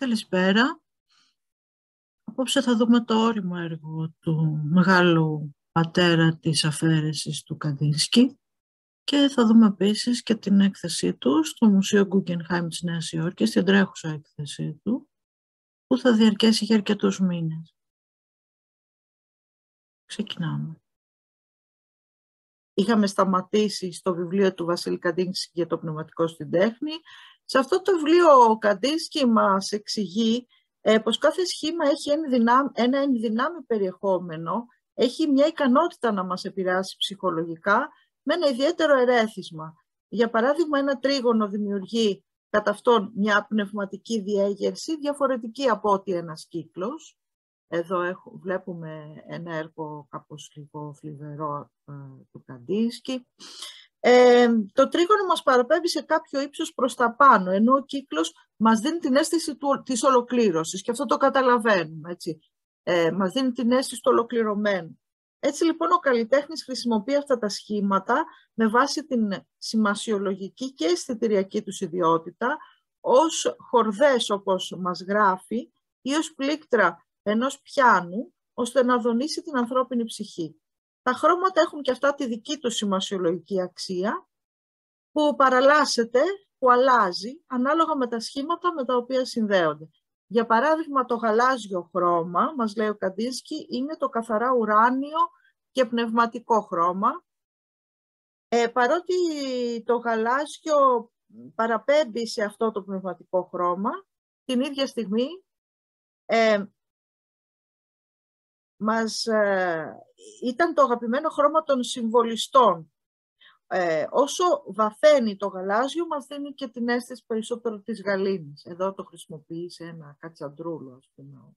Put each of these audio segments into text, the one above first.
Καλησπέρα. Απόψε θα δούμε το όριμο έργο του μεγάλου πατέρα της αφαίρεσης του Καντίνσκι και θα δούμε επίσης και την έκθεσή του στο Μουσείο Guggenheim της Νέας Υόρκης, την τρέχουσα έκθεσή του, που θα διαρκέσει για αρκετούς μήνες. Ξεκινάμε. Είχαμε σταματήσει στο βιβλίο του Βασίλη Καντίνσκι για το πνευματικό στην τέχνη. Σε αυτό το βιβλίο ο Καντίνσκι μας εξηγεί ε, πως κάθε σχήμα έχει ένα ενδυνάμει περιεχόμενο, έχει μια ικανότητα να μας επηρεάσει ψυχολογικά με ένα ιδιαίτερο ερέθισμα. Για παράδειγμα, ένα τρίγωνο δημιουργεί κατά αυτόν μια πνευματική διέγερση διαφορετική από ό,τι ένας κύκλος. Εδώ έχω, βλέπουμε ένα έργο κάπως λίγο θλιβερό ε, του Καντίνσκι. Ε, το τρίγωνο μας παραπέμπει σε κάποιο ύψος προς τα πάνω, ενώ ο κύκλος μας δίνει την αίσθηση του, της ολοκλήρωσης και αυτό το καταλαβαίνουμε. Έτσι. Ε, μας δίνει την αίσθηση του ολοκληρωμένου. Έτσι λοιπόν ο καλλιτέχνης χρησιμοποιεί αυτά τα σχήματα με βάση την σημασιολογική και αισθητηριακή τους ιδιότητα ως χορδές όπως μας γράφει ή ως πλήκτρα ενός πιάνου ώστε να δονήσει την ανθρώπινη ψυχή. Τα χρώματα έχουν και αυτά τη δική τους σημασιολογική αξία που παραλλάσσεται, που αλλάζει ανάλογα με τα σχήματα με τα οποία συνδέονται. Για παράδειγμα, το γαλάζιο χρώμα, μας λέει ο Καντίνσκι, είναι το καθαρά ουράνιο και πνευματικό χρώμα. Ε, παρότι το γαλάζιο παραπέμπει σε αυτό το πνευματικό χρώμα, την ίδια στιγμή ε, μας, ε, ήταν το αγαπημένο χρώμα των συμβολιστών. Ε, όσο βαθαίνει το γαλάζιο, μας δίνει και την αίσθηση περισσότερο της γαλήνης. Εδώ το χρησιμοποιεί σε ένα κατσαντρούλο, ας πούμε,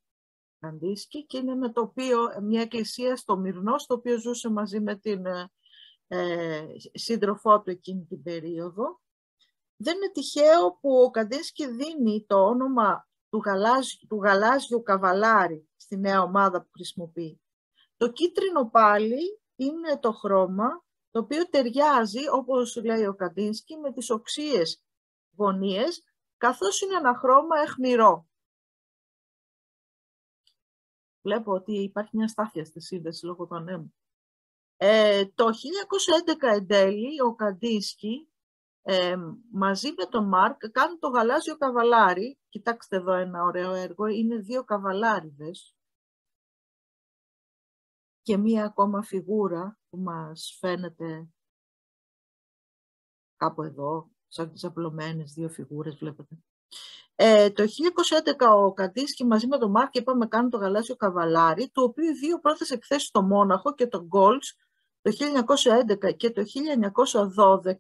Καντίσκη και είναι με το οποίο μια εκκλησία στο Μυρνό, στο οποίο ζούσε μαζί με την ε, σύντροφό του εκείνη την περίοδο. Δεν είναι τυχαίο που ο Καντίσκη δίνει το όνομα του γαλάζιου, του γαλάζιου καβαλάρι στη νέα ομάδα που χρησιμοποιεί. Το κίτρινο πάλι είναι το χρώμα το οποίο ταιριάζει, όπως λέει ο Καντίνσκι, με τις οξύες γωνίες, καθώς είναι ένα χρώμα εχμηρό. Βλέπω ότι υπάρχει μια στάθεια στη σύνδεση λόγω του ανέμου. Ε, το 1911 εν τέλει, ο Καντίνσκι ε, μαζί με τον Μάρκ κάνουν το γαλάζιο καβαλάρι. Κοιτάξτε εδώ ένα ωραίο έργο. Είναι δύο καβαλάριδες και μία ακόμα φιγούρα που μας φαίνεται κάπου εδώ, σαν τις απλωμένες δύο φιγούρες βλέπετε. Ε, το 1911 ο Καντίνσκι μαζί με τον Μάρκ είπαμε κάνουν το γαλάζιο καβαλάρι, το οποίο οι δύο πρώτες εκθέσεις στο Μόναχο και το Γκόλτς το 1911 και το 1912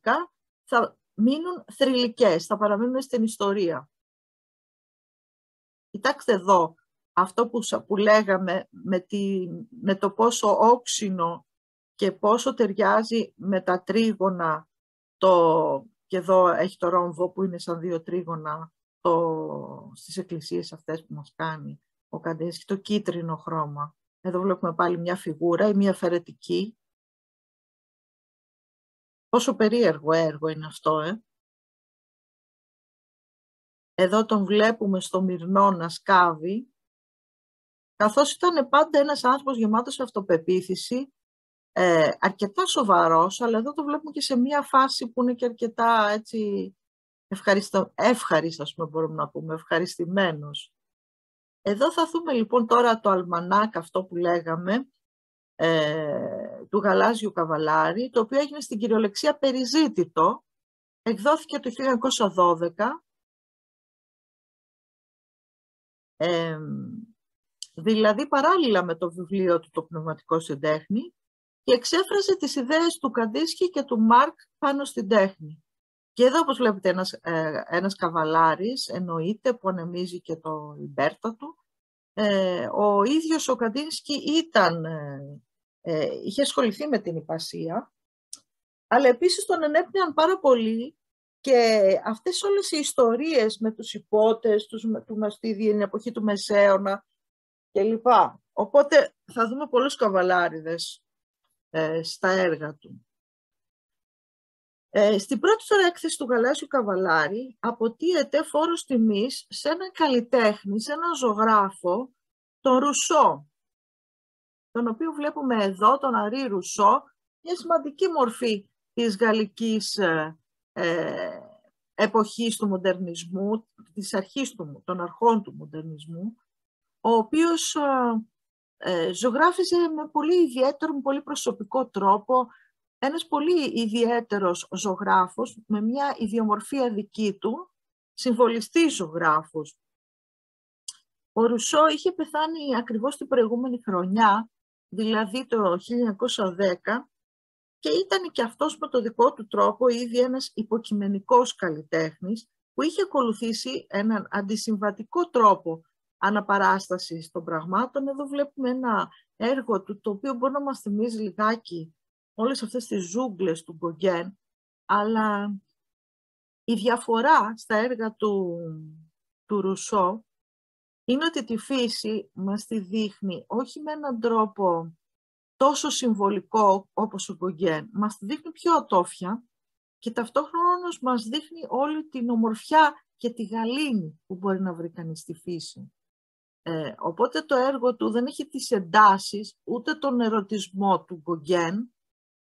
θα μείνουν θρηλυκές, θα παραμείνουν στην ιστορία. Κοιτάξτε εδώ, αυτό που, που λέγαμε με, τη, με το πόσο όξινο και πόσο ταιριάζει με τα τρίγωνα, το, και εδώ έχει το ρόμβο που είναι σαν δύο τρίγωνα το, στις εκκλησίες αυτές που μας κάνει ο Καντέσκι, το κίτρινο χρώμα. Εδώ βλέπουμε πάλι μια φιγούρα ή μια φερετική. Πόσο περίεργο έργο είναι αυτό, ε. Εδώ τον βλέπουμε στο Μυρνό να σκάβει, καθώς ήταν πάντα ένας άνθρωπος γεμάτος αυτοπεποίθηση, ε, αρκετά σοβαρός, αλλά εδώ το βλέπουμε και σε μια φάση που είναι και αρκετά έτσι, ευχαριστώ, εύχαριστος, ας πούμε, μπορούμε να πούμε, ευχαριστημένος. Εδώ θα δούμε λοιπόν τώρα το αλμανάκ αυτό που λέγαμε, ε, του Γαλάζιου Καβαλάρη, το οποίο έγινε στην κυριολεξία περιζήτητο, εκδόθηκε το 1912, ε, δηλαδή παράλληλα με το βιβλίο του «Το πνευματικό στην τέχνη» και εξέφρασε τις ιδέες του Καντίσκη και του Μάρκ πάνω στην τέχνη. Και εδώ, όπως βλέπετε, ένας, ε, ένας καβαλάρης εννοείται που ανεμίζει και το Ιμπέρτα του. Ε, ο ίδιος ο Καντίνσκι ήταν, ε, ε, είχε ασχοληθεί με την υπασία, αλλά επίσης τον ενέπνεαν πάρα πολύ και αυτές όλες οι ιστορίες με τους υπότες, τους, του Μαστίδη, την εποχή του Μεσαίωνα κλπ. Οπότε θα δούμε πολλούς καβαλάριδες στα έργα του. Ε, στην πρώτη τώρα έκθεση του Γαλάσιου Καβαλάρη αποτείεται φόρος τιμής σε έναν καλλιτέχνη, σε έναν ζωγράφο, τον Ρουσό, τον οποίο βλέπουμε εδώ, τον Αρή Ρουσό, μια σημαντική μορφή της γαλλικής ε, ε εποχής του μοντερνισμού, της αρχής του, των αρχών του μοντερνισμού, ο οποίος ε, ε, ζωγράφιζε με πολύ ιδιαίτερο, με πολύ προσωπικό τρόπο, ένας πολύ ιδιαίτερος ζωγράφος, με μια ιδιομορφία δική του, συμβολιστή ζωγράφος. Ο Ρουσό είχε πεθάνει ακριβώς την προηγούμενη χρονιά, δηλαδή το 1910, και ήταν και αυτός με το δικό του τρόπο ήδη ένας υποκειμενικός καλλιτέχνης που είχε ακολουθήσει έναν αντισυμβατικό τρόπο αναπαράστασης των πραγμάτων. Εδώ βλέπουμε ένα έργο του το οποίο μπορεί να μας θυμίζει λιγάκι όλες αυτές τις ζούγκλες του Γκογκέν, αλλά η διαφορά στα έργα του, του Ρουσό είναι ότι τη φύση μας τη δείχνει όχι με έναν τρόπο τόσο συμβολικό όπως ο Γκογκέν, μας δείχνει πιο ατόφια και ταυτόχρονα μας δείχνει όλη την ομορφιά και τη γαλήνη που μπορεί να βρει κανείς στη φύση. Ε, οπότε το έργο του δεν έχει τις εντάσεις, ούτε τον ερωτισμό του Γκογκέν,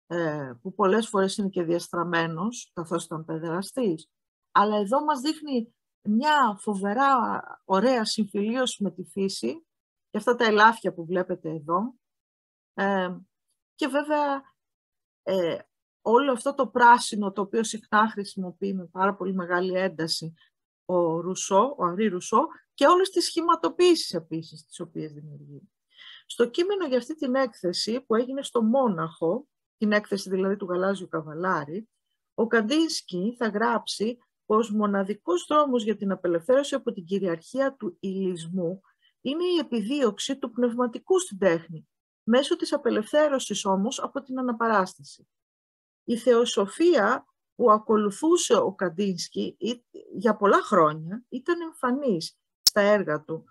ε, που πολλές φορές είναι και διαστραμμένος, καθώς ήταν παιδεραστής. Αλλά εδώ μας δείχνει μια φοβερά ωραία συμφιλίωση με τη φύση και αυτά τα ελάφια που βλέπετε εδώ, ε, και βέβαια ε, όλο αυτό το πράσινο το οποίο συχνά χρησιμοποιεί με πάρα πολύ μεγάλη ένταση ο Ρουσό, ο Αρή Ρουσό και όλες τις σχηματοποίησεις επίσης τις οποίες δημιουργεί. Στο κείμενο για αυτή την έκθεση που έγινε στο Μόναχο, την έκθεση δηλαδή του Γαλάζιου Καβαλάρη, ο Καντίνσκι θα γράψει πως μοναδικός δρόμος για την απελευθέρωση από την κυριαρχία του ηλισμού είναι η επιδίωξη του πνευματικού στην τέχνη, μέσω της απελευθέρωσης όμως από την αναπαράσταση. Η θεοσοφία που ακολουθούσε ο Καντίνσκι για πολλά χρόνια ήταν εμφανής στα έργα του.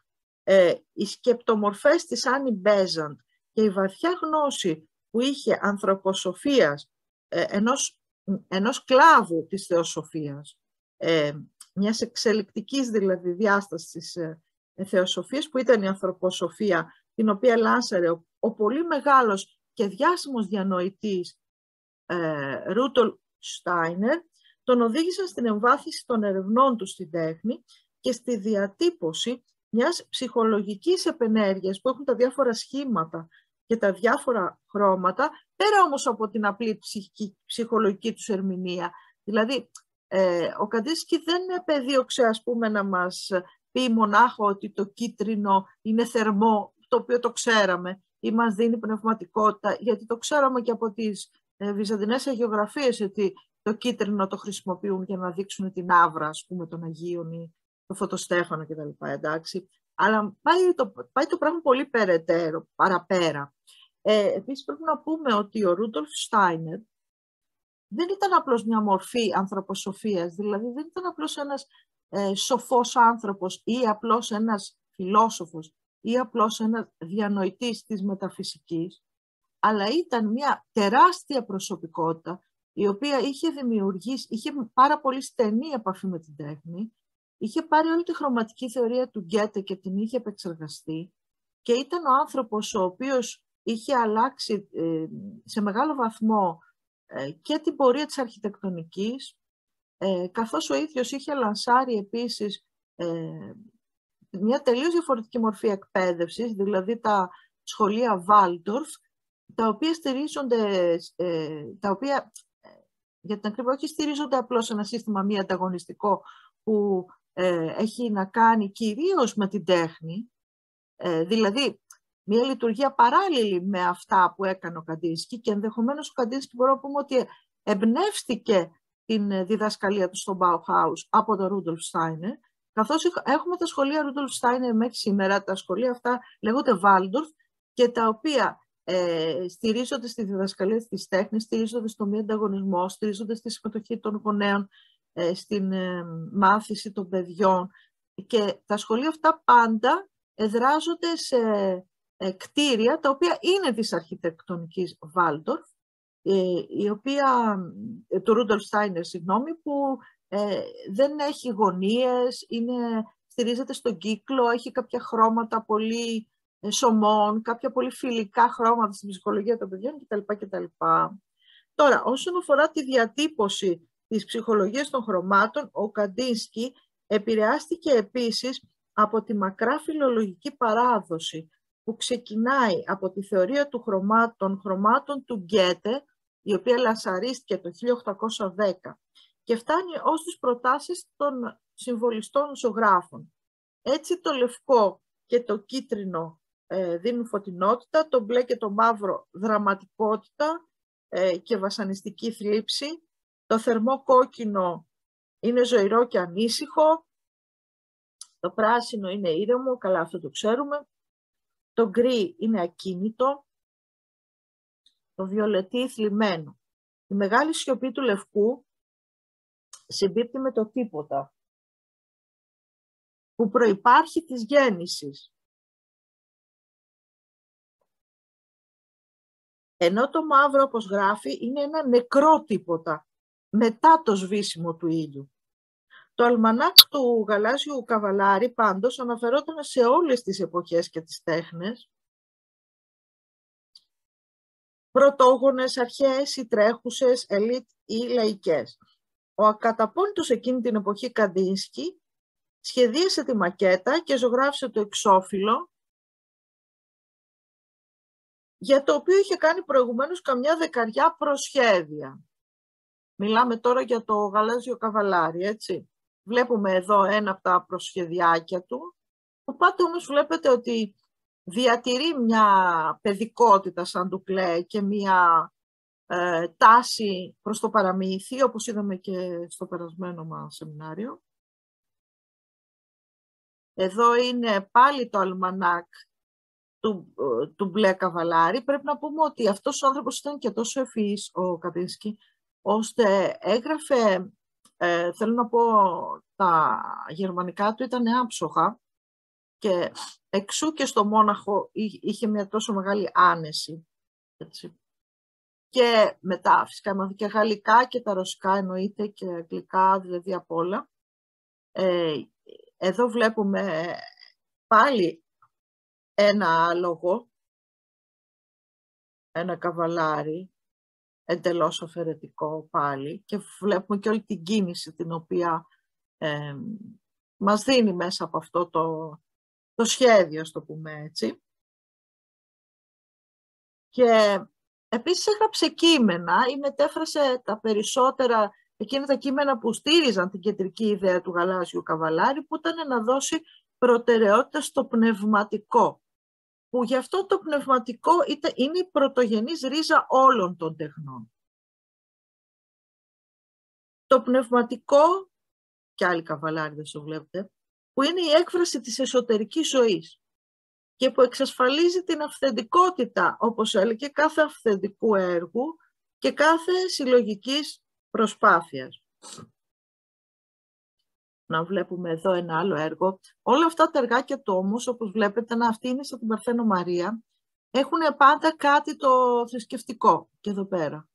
Ε, οι σκεπτομορφές της Άννη Μπέζαντ και η βαθιά γνώση που είχε ανθρωποσοφίας ε, ενός, ενός κλάδου της θεοσοφίας, ε, μιας εξελικτικής δηλαδή διάστασης της ε, θεοσοφίας που ήταν η ανθρωποσοφία την οποία λάσαρε ο, ο πολύ μεγάλος και διάσημος διανοητής ε, Ρούτολ Στάινερ, τον οδήγησαν στην εμβάθυνση των ερευνών του στην τέχνη και στη διατύπωση μιας ψυχολογικής επενέργειας που έχουν τα διάφορα σχήματα και τα διάφορα χρώματα, πέρα όμως από την απλή ψυχική, ψυχολογική τους ερμηνεία. Δηλαδή, ε, ο Καντίσκι δεν επεδίωξε, ας πούμε, να μας πει μονάχο ότι το κίτρινο είναι θερμό το οποίο το ξέραμε ή μας δίνει πνευματικότητα, γιατί το ξέραμε και από τις ε, βυζαντινές αγιογραφίες ότι το κίτρινο το χρησιμοποιούν για να δείξουν την άβρα, ας πούμε, των Αγίων ή το φωτοστέφανο κτλ. Εντάξει. Αλλά πάει το, πάει το πράγμα πολύ περαιτέρω, παραπέρα. Ε, επίσης πρέπει να πούμε ότι ο Ρούντολφ Στάινερ δεν ήταν απλώς μια μορφή ανθρωποσοφίας, δηλαδή δεν ήταν απλώς ένας ε, σοφός άνθρωπος ή απλώς ένας φιλόσοφος ή απλώς ένας διανοητής της μεταφυσικής, αλλά ήταν μια τεράστια προσωπικότητα η οποία είχε δημιουργήσει, είχε πάρα πολύ στενή επαφή με την τέχνη, είχε πάρει όλη τη χρωματική θεωρία του Γκέτε και την είχε επεξεργαστεί και ήταν ο άνθρωπος ο οποίος είχε αλλάξει ε, σε μεγάλο βαθμό ε, και την πορεία της αρχιτεκτονικής, ε, καθώς ο ίδιος είχε λανσάρει επίσης μια τελείως διαφορετική μορφή εκπαίδευσης, δηλαδή τα σχολεία Waldorf, τα οποία στηρίζονται, ε, τα οποία ε, για την ακριβώς όχι στηρίζονται απλώς ένα σύστημα μη ανταγωνιστικό που ε, έχει να κάνει κυρίως με την τέχνη, δηλαδή μια λειτουργία παράλληλη με αυτά που έκανε ο Καντίνσκι και ενδεχομένως ο Καντίνσκι μπορούμε να πούμε ότι εμπνεύστηκε την διδασκαλία του στο Bauhaus από τον Ρούντολφ Στάινερ Καθώς έχουμε τα σχολεία Ρούντολφ Στάινερ μέχρι σήμερα, τα σχολεία αυτά λέγονται Βάλντορφ και τα οποία ε, στηρίζονται στη διδασκαλία της τέχνης, στηρίζονται στο μη ανταγωνισμό, στηρίζονται στη συμμετοχή των γονέων, ε, στην ε, μάθηση των παιδιών. Και τα σχολεία αυτά πάντα εδράζονται σε ε, κτίρια τα οποία είναι της αρχιτεκτονικής Βάλντορφ ε, η οποία, ε, του Ρούντολφ Στάινερ, συγγνώμη, που ε, δεν έχει γωνίες, είναι, στηρίζεται στον κύκλο, έχει κάποια χρώματα πολύ σωμών, κάποια πολύ φιλικά χρώματα στην ψυχολογία των παιδιών κτλ. κτλ. Τώρα, όσον αφορά τη διατύπωση της ψυχολογίας των χρωμάτων, ο Καντίνσκι επηρεάστηκε επίσης από τη μακρά φιλολογική παράδοση που ξεκινάει από τη θεωρία του των χρωμάτων του Γκέτε, η οποία λασαρίστηκε το 1810 και φτάνει ως τις προτάσεις των συμβολιστών ζωγράφων. Έτσι το λευκό και το κίτρινο ε, δίνουν φωτεινότητα, το μπλε και το μαύρο δραματικότητα ε, και βασανιστική θλίψη, το θερμό κόκκινο είναι ζωηρό και ανήσυχο, το πράσινο είναι ήρεμο, καλά αυτό το ξέρουμε, το γκρι είναι ακίνητο, το βιολετή θλιμμένο. Η μεγάλη σιωπή του λευκού συμπίπτει με το τίποτα που προϋπάρχει της γέννησης. Ενώ το μαύρο, όπως γράφει, είναι ένα νεκρό τίποτα μετά το σβήσιμο του ήλιου. Το αλμανάκ του γαλάζιου καβαλάρι πάντως αναφερόταν σε όλες τις εποχές και τις τέχνες. Πρωτόγονες, αρχαίες ή τρέχουσες, ελίτ ή λαϊκές. Ο ακαταπώνητος εκείνη την εποχή Καντίνσκι σχεδίασε τη μακέτα και ζωγράφισε το εξώφυλλο για το οποίο είχε κάνει προηγουμένως καμιά δεκαριά προσχέδια. Μιλάμε τώρα για το γαλάζιο καβαλάρι, έτσι. Βλέπουμε εδώ ένα από τα προσχεδιάκια του, που πάτε όμως βλέπετε ότι διατηρεί μια παιδικότητα σαν του κλέ και μια ε, τάση προς το παραμύθι, όπως είδαμε και στο περασμένο μας σεμινάριο. Εδώ είναι πάλι το αλμανάκ του, ε, του μπλε καβαλάρι. Πρέπει να πούμε ότι αυτός ο άνθρωπος ήταν και τόσο ευφυής, ο Καπίνσκι, ώστε έγραφε, ε, θέλω να πω, τα γερμανικά του ήταν άψογα και εξού και στο Μόναχο είχε μια τόσο μεγάλη άνεση. Έτσι. Και μετά φυσικά έμαθα και γαλλικά και τα ρωσικά εννοείται και αγγλικά, δηλαδή απ' όλα. Ε, εδώ βλέπουμε πάλι ένα άλογο, ένα καβαλάρι, εντελώς αφαιρετικό πάλι και βλέπουμε και όλη την κίνηση την οποία ε, μας δίνει μέσα από αυτό το, το σχέδιο, στο πούμε έτσι. Και επίσης έγραψε κείμενα ή μετέφρασε τα περισσότερα εκείνα τα κείμενα που στήριζαν την κεντρική ιδέα του γαλάζιου καβαλάρι που ήταν να δώσει προτεραιότητα στο πνευματικό που γι' αυτό το πνευματικό είναι η πρωτογενής ρίζα όλων των τεχνών. Το πνευματικό, και άλλοι καβαλάριδες το βλέπετε, που είναι η έκφραση της εσωτερικής ζωής και που εξασφαλίζει την αυθεντικότητα, όπως έλεγε, κάθε αυθεντικού έργου και κάθε συλλογικής προσπάθειας να βλέπουμε εδώ ένα άλλο έργο. Όλα αυτά τα εργάκια του όμως, όπως βλέπετε, να αυτή είναι στην Παρθένο Μαρία, έχουν πάντα κάτι το θρησκευτικό και εδώ πέρα.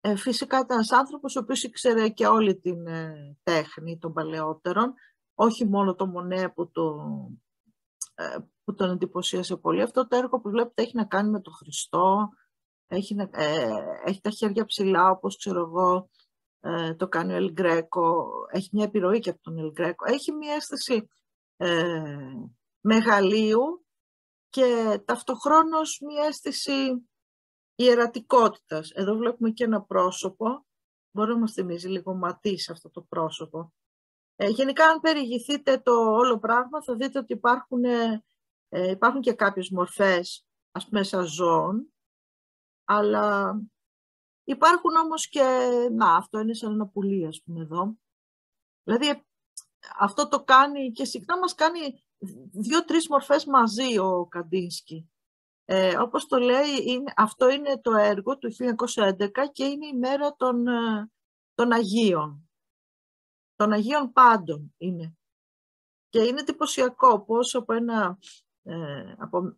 Ε, φυσικά ήταν ένας άνθρωπος ο οποίος ήξερε και όλη την ε, τέχνη των παλαιότερων, όχι μόνο το Μονέ που, το, ε, που τον εντυπωσίασε πολύ. Αυτό το έργο που βλέπετε έχει να κάνει με τον Χριστό, έχει, ε, έχει τα χέρια ψηλά όπως ξέρω εγώ, ε, το κάνει ο Ελ Γκρέκο, έχει μια επιρροή και από τον Ελ Γκρέκο, έχει μια αίσθηση ε, μεγαλείου και ταυτοχρόνως μια αίσθηση ιερατικότητας. Εδώ βλέπουμε και ένα πρόσωπο, μπορεί να μας θυμίζει λίγο ματής αυτό το πρόσωπο. Ε, γενικά, αν περιηγηθείτε το όλο πράγμα, θα δείτε ότι υπάρχουν, ε, υπάρχουν και κάποιες μορφές, ας πούμε, σαν ζώων, αλλά Υπάρχουν όμως και, να, αυτό είναι σαν ένα πουλί, ας πούμε, εδώ. Δηλαδή, αυτό το κάνει και συχνά μας κάνει δύο-τρεις μορφές μαζί ο Καντίνσκι. Ε, όπως το λέει, είναι, αυτό είναι το έργο του 1911 και είναι η μέρα των, ε, των Αγίων. Των Αγίων πάντων είναι. Και είναι εντυπωσιακό πώς από ένα, ε, από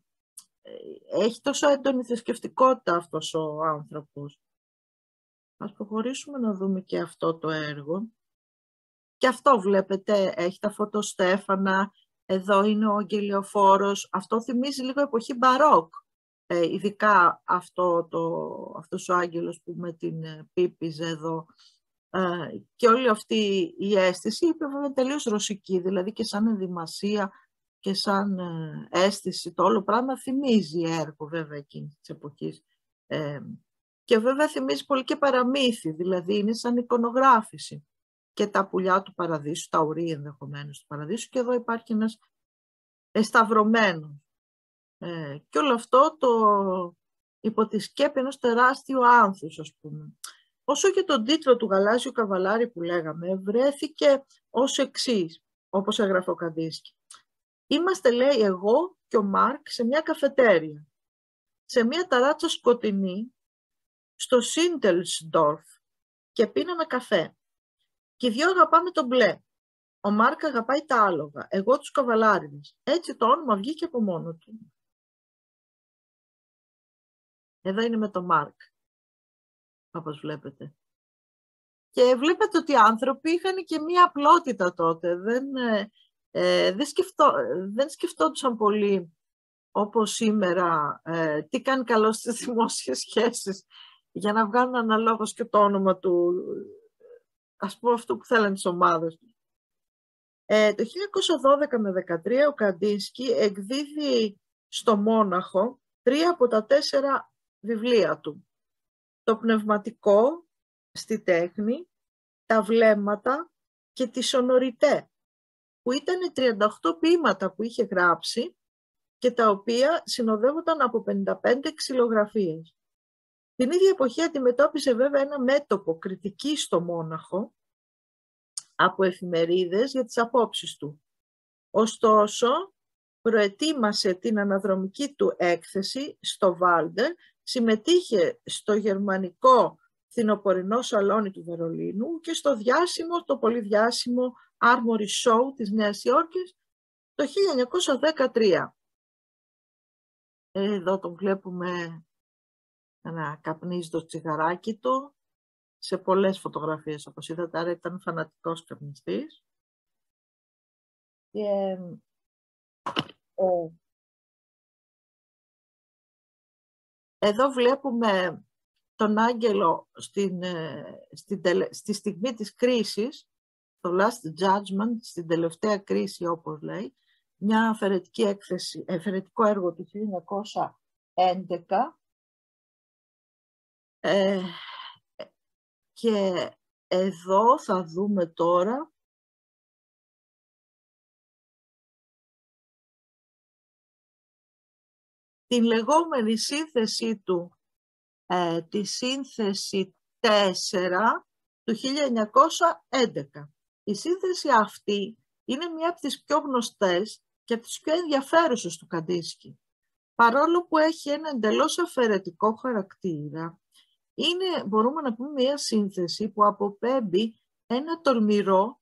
έχει τόσο έντονη θρησκευτικότητα αυτός ο άνθρωπος. Ας προχωρήσουμε να δούμε και αυτό το έργο. Και αυτό βλέπετε, έχει τα φωτοστέφανα, εδώ είναι ο αγγελιοφόρος. Αυτό θυμίζει λίγο εποχή μπαρόκ. Ε, ειδικά αυτό το, αυτός ο άγγελος που με την ε, πίπιζε εδώ. Ε, και όλη αυτή η αίσθηση είπε βέβαια τελείως ρωσική, δηλαδή και σαν ενδυμασία και σαν ε, αίσθηση το όλο πράγμα θυμίζει έργο βέβαια εκείνης της εποχής. Ε, και βέβαια θυμίζει πολύ και παραμύθι, δηλαδή είναι σαν εικονογράφηση. Και τα πουλιά του παραδείσου, τα ουρή ενδεχομένως του παραδείσου και εδώ υπάρχει ένας εσταυρωμένος. Ε, και όλο αυτό το υπό τη σκέπη ενός τεράστιου άνθους, ας πούμε. Όσο και τον τίτλο του Γαλάζιου Καβαλάρη που λέγαμε, βρέθηκε ως εξής, όπως έγραφε ο Καντίσκη. Είμαστε, λέει, εγώ και ο Μάρκ σε μια καφετέρια, σε μια ταράτσα σκοτεινή, στο Σίντελσντορφ και πίναμε καφέ. Και οι δυο αγαπάμε τον μπλε. Ο Μάρκ αγαπάει τα άλογα, εγώ τους καβαλάριδες. Έτσι το όνομα βγήκε από μόνο του. Εδώ είναι με τον Μάρκ, όπως βλέπετε. Και βλέπετε ότι οι άνθρωποι είχαν και μία απλότητα τότε. Δεν, ε, ε δεν, σκεφτό, δεν σκεφτόντουσαν πολύ όπως σήμερα ε, τι κάνει καλό στις δημόσιες σχέσεις για να βγάλουν αναλόγως και το όνομα του, ας πούμε αυτό που θέλανε τις ομάδες του. Ε, το 1912 με 13 ο Καντίνσκι εκδίδει στο Μόναχο τρία από τα τέσσερα βιβλία του. Το πνευματικό στη τέχνη, τα βλέμματα και τη σονοριτέ, που ήταν 38 ποίηματα που είχε γράψει και τα οποία συνοδεύονταν από 55 ξυλογραφίες. Την ίδια εποχή αντιμετώπισε βέβαια ένα μέτωπο κριτική στο Μόναχο από εφημερίδες για τις απόψεις του. Ωστόσο, προετοίμασε την αναδρομική του έκθεση στο Βάλντερ, συμμετείχε στο γερμανικό φθινοπορεινό σαλόνι του Βερολίνου και στο διάσημο, το πολύ διάσημο Armory Show της Νέας Υόρκης το 1913. Εδώ τον βλέπουμε να καπνίζει το τσιγαράκι του σε πολλές φωτογραφίες όπως είδατε, άρα ήταν φανατικός καπνιστής. Και, ε, εδώ βλέπουμε τον άγγελο στην, ε, στην, στη στιγμή της κρίσης, το last judgment, στην τελευταία κρίση όπως λέει, μια αφαιρετική έκθεση, αφαιρετικό έργο του 1911, ε, και εδώ θα δούμε τώρα την λεγόμενη σύνθεσή του, ε, τη σύνθεση 4 του 1911. Η σύνθεση αυτή είναι μία από τις πιο γνωστές και από τις πιο ενδιαφέρουσες του Καντίσκη. Παρόλο που έχει ένα εντελώς αφαιρετικό χαρακτήρα, είναι, μπορούμε να πούμε, μια σύνθεση που αποπέμπει ένα τολμηρό,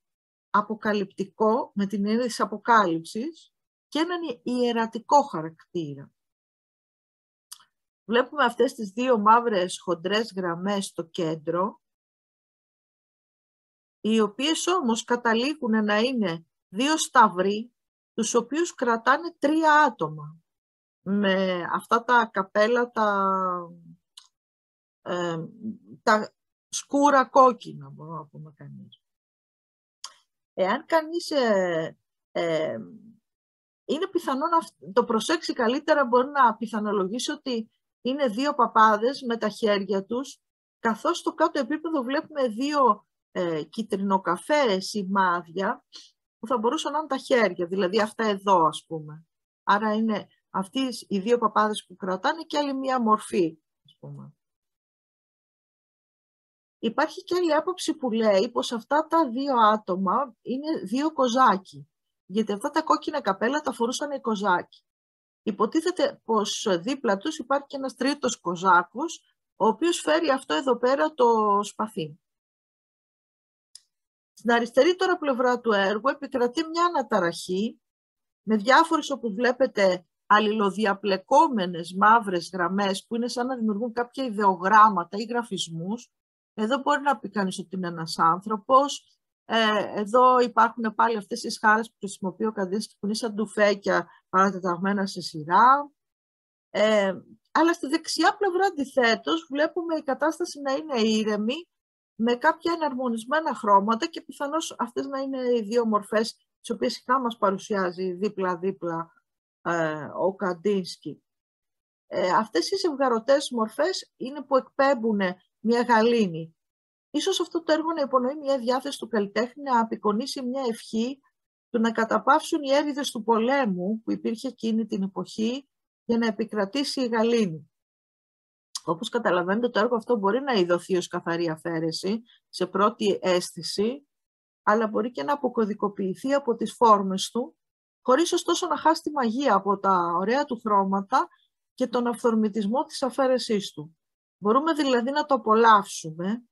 αποκαλυπτικό, με την έννοια της αποκάλυψης, και έναν ιερατικό χαρακτήρα. Βλέπουμε αυτές τις δύο μαύρες χοντρές γραμμές στο κέντρο, οι οποίες όμως καταλήγουν να είναι δύο σταυροί, τους οποίους κρατάνε τρία άτομα. Με αυτά τα καπέλα, τα τα σκούρα κόκκινα, μπορούμε να πούμε κανείς. Εάν κανείς ε, ε, είναι πιθανό να το προσέξει καλύτερα, μπορεί να πιθανολογήσει ότι είναι δύο παπάδες με τα χέρια τους, καθώς στο κάτω επίπεδο βλέπουμε δύο ε, κυτρινοκαφέ σημάδια που θα μπορούσαν να είναι τα χέρια, δηλαδή αυτά εδώ ας πούμε. Άρα είναι αυτοί οι δύο παπάδες που κρατάνε και άλλη μία μορφή, ας πούμε. Υπάρχει και άλλη άποψη που λέει πως αυτά τα δύο άτομα είναι δύο κοζάκι. Γιατί αυτά τα κόκκινα καπέλα τα φορούσαν οι κοζάκι. Υποτίθεται πως δίπλα τους υπάρχει και ένας τρίτος κοζάκος, ο οποίος φέρει αυτό εδώ πέρα το σπαθί. Στην αριστερή τώρα πλευρά του έργου επικρατεί μια αναταραχή, με διάφορες όπου βλέπετε αλληλοδιαπλεκόμενες μαύρες γραμμές που είναι σαν να δημιουργούν κάποια ιδεογράμματα ή γραφισμούς. Εδώ μπορεί να πει κανείς ότι είναι ένας άνθρωπος. Ε, εδώ υπάρχουν πάλι αυτές οι σχάρες που χρησιμοποιεί ο Καντίνσκι που είναι σαν τουφέκια παρατεταγμένα σε σειρά. Ε, αλλά στη δεξιά πλευρά αντιθέτως βλέπουμε η κατάσταση να είναι ήρεμη με κάποια εναρμονισμένα χρώματα και πιθανώς αυτές να είναι οι δύο μορφές τις οποίες συχνά μας παρουσιάζει δίπλα-δίπλα ε, ο Καντίνσκι. Ε, αυτές οι ζευγαρωτές μορφές είναι που εκπέμπουν μια γαλήνη. Ίσως αυτό το έργο να υπονοεί μια διάθεση του καλλιτέχνη να απεικονίσει μια ευχή του να καταπαύσουν οι έρηδες του πολέμου που υπήρχε εκείνη την εποχή για να επικρατήσει η γαλήνη. Όπως καταλαβαίνετε το έργο αυτό μπορεί να ειδωθεί ως καθαρή αφαίρεση σε πρώτη αίσθηση, αλλά μπορεί και να αποκωδικοποιηθεί από τις φόρμες του, χωρίς ωστόσο να χάσει τη μαγεία από τα ωραία του χρώματα και τον αυθορμητισμό της αφαίρεσής του. Μπορούμε δηλαδή να το απολαύσουμε,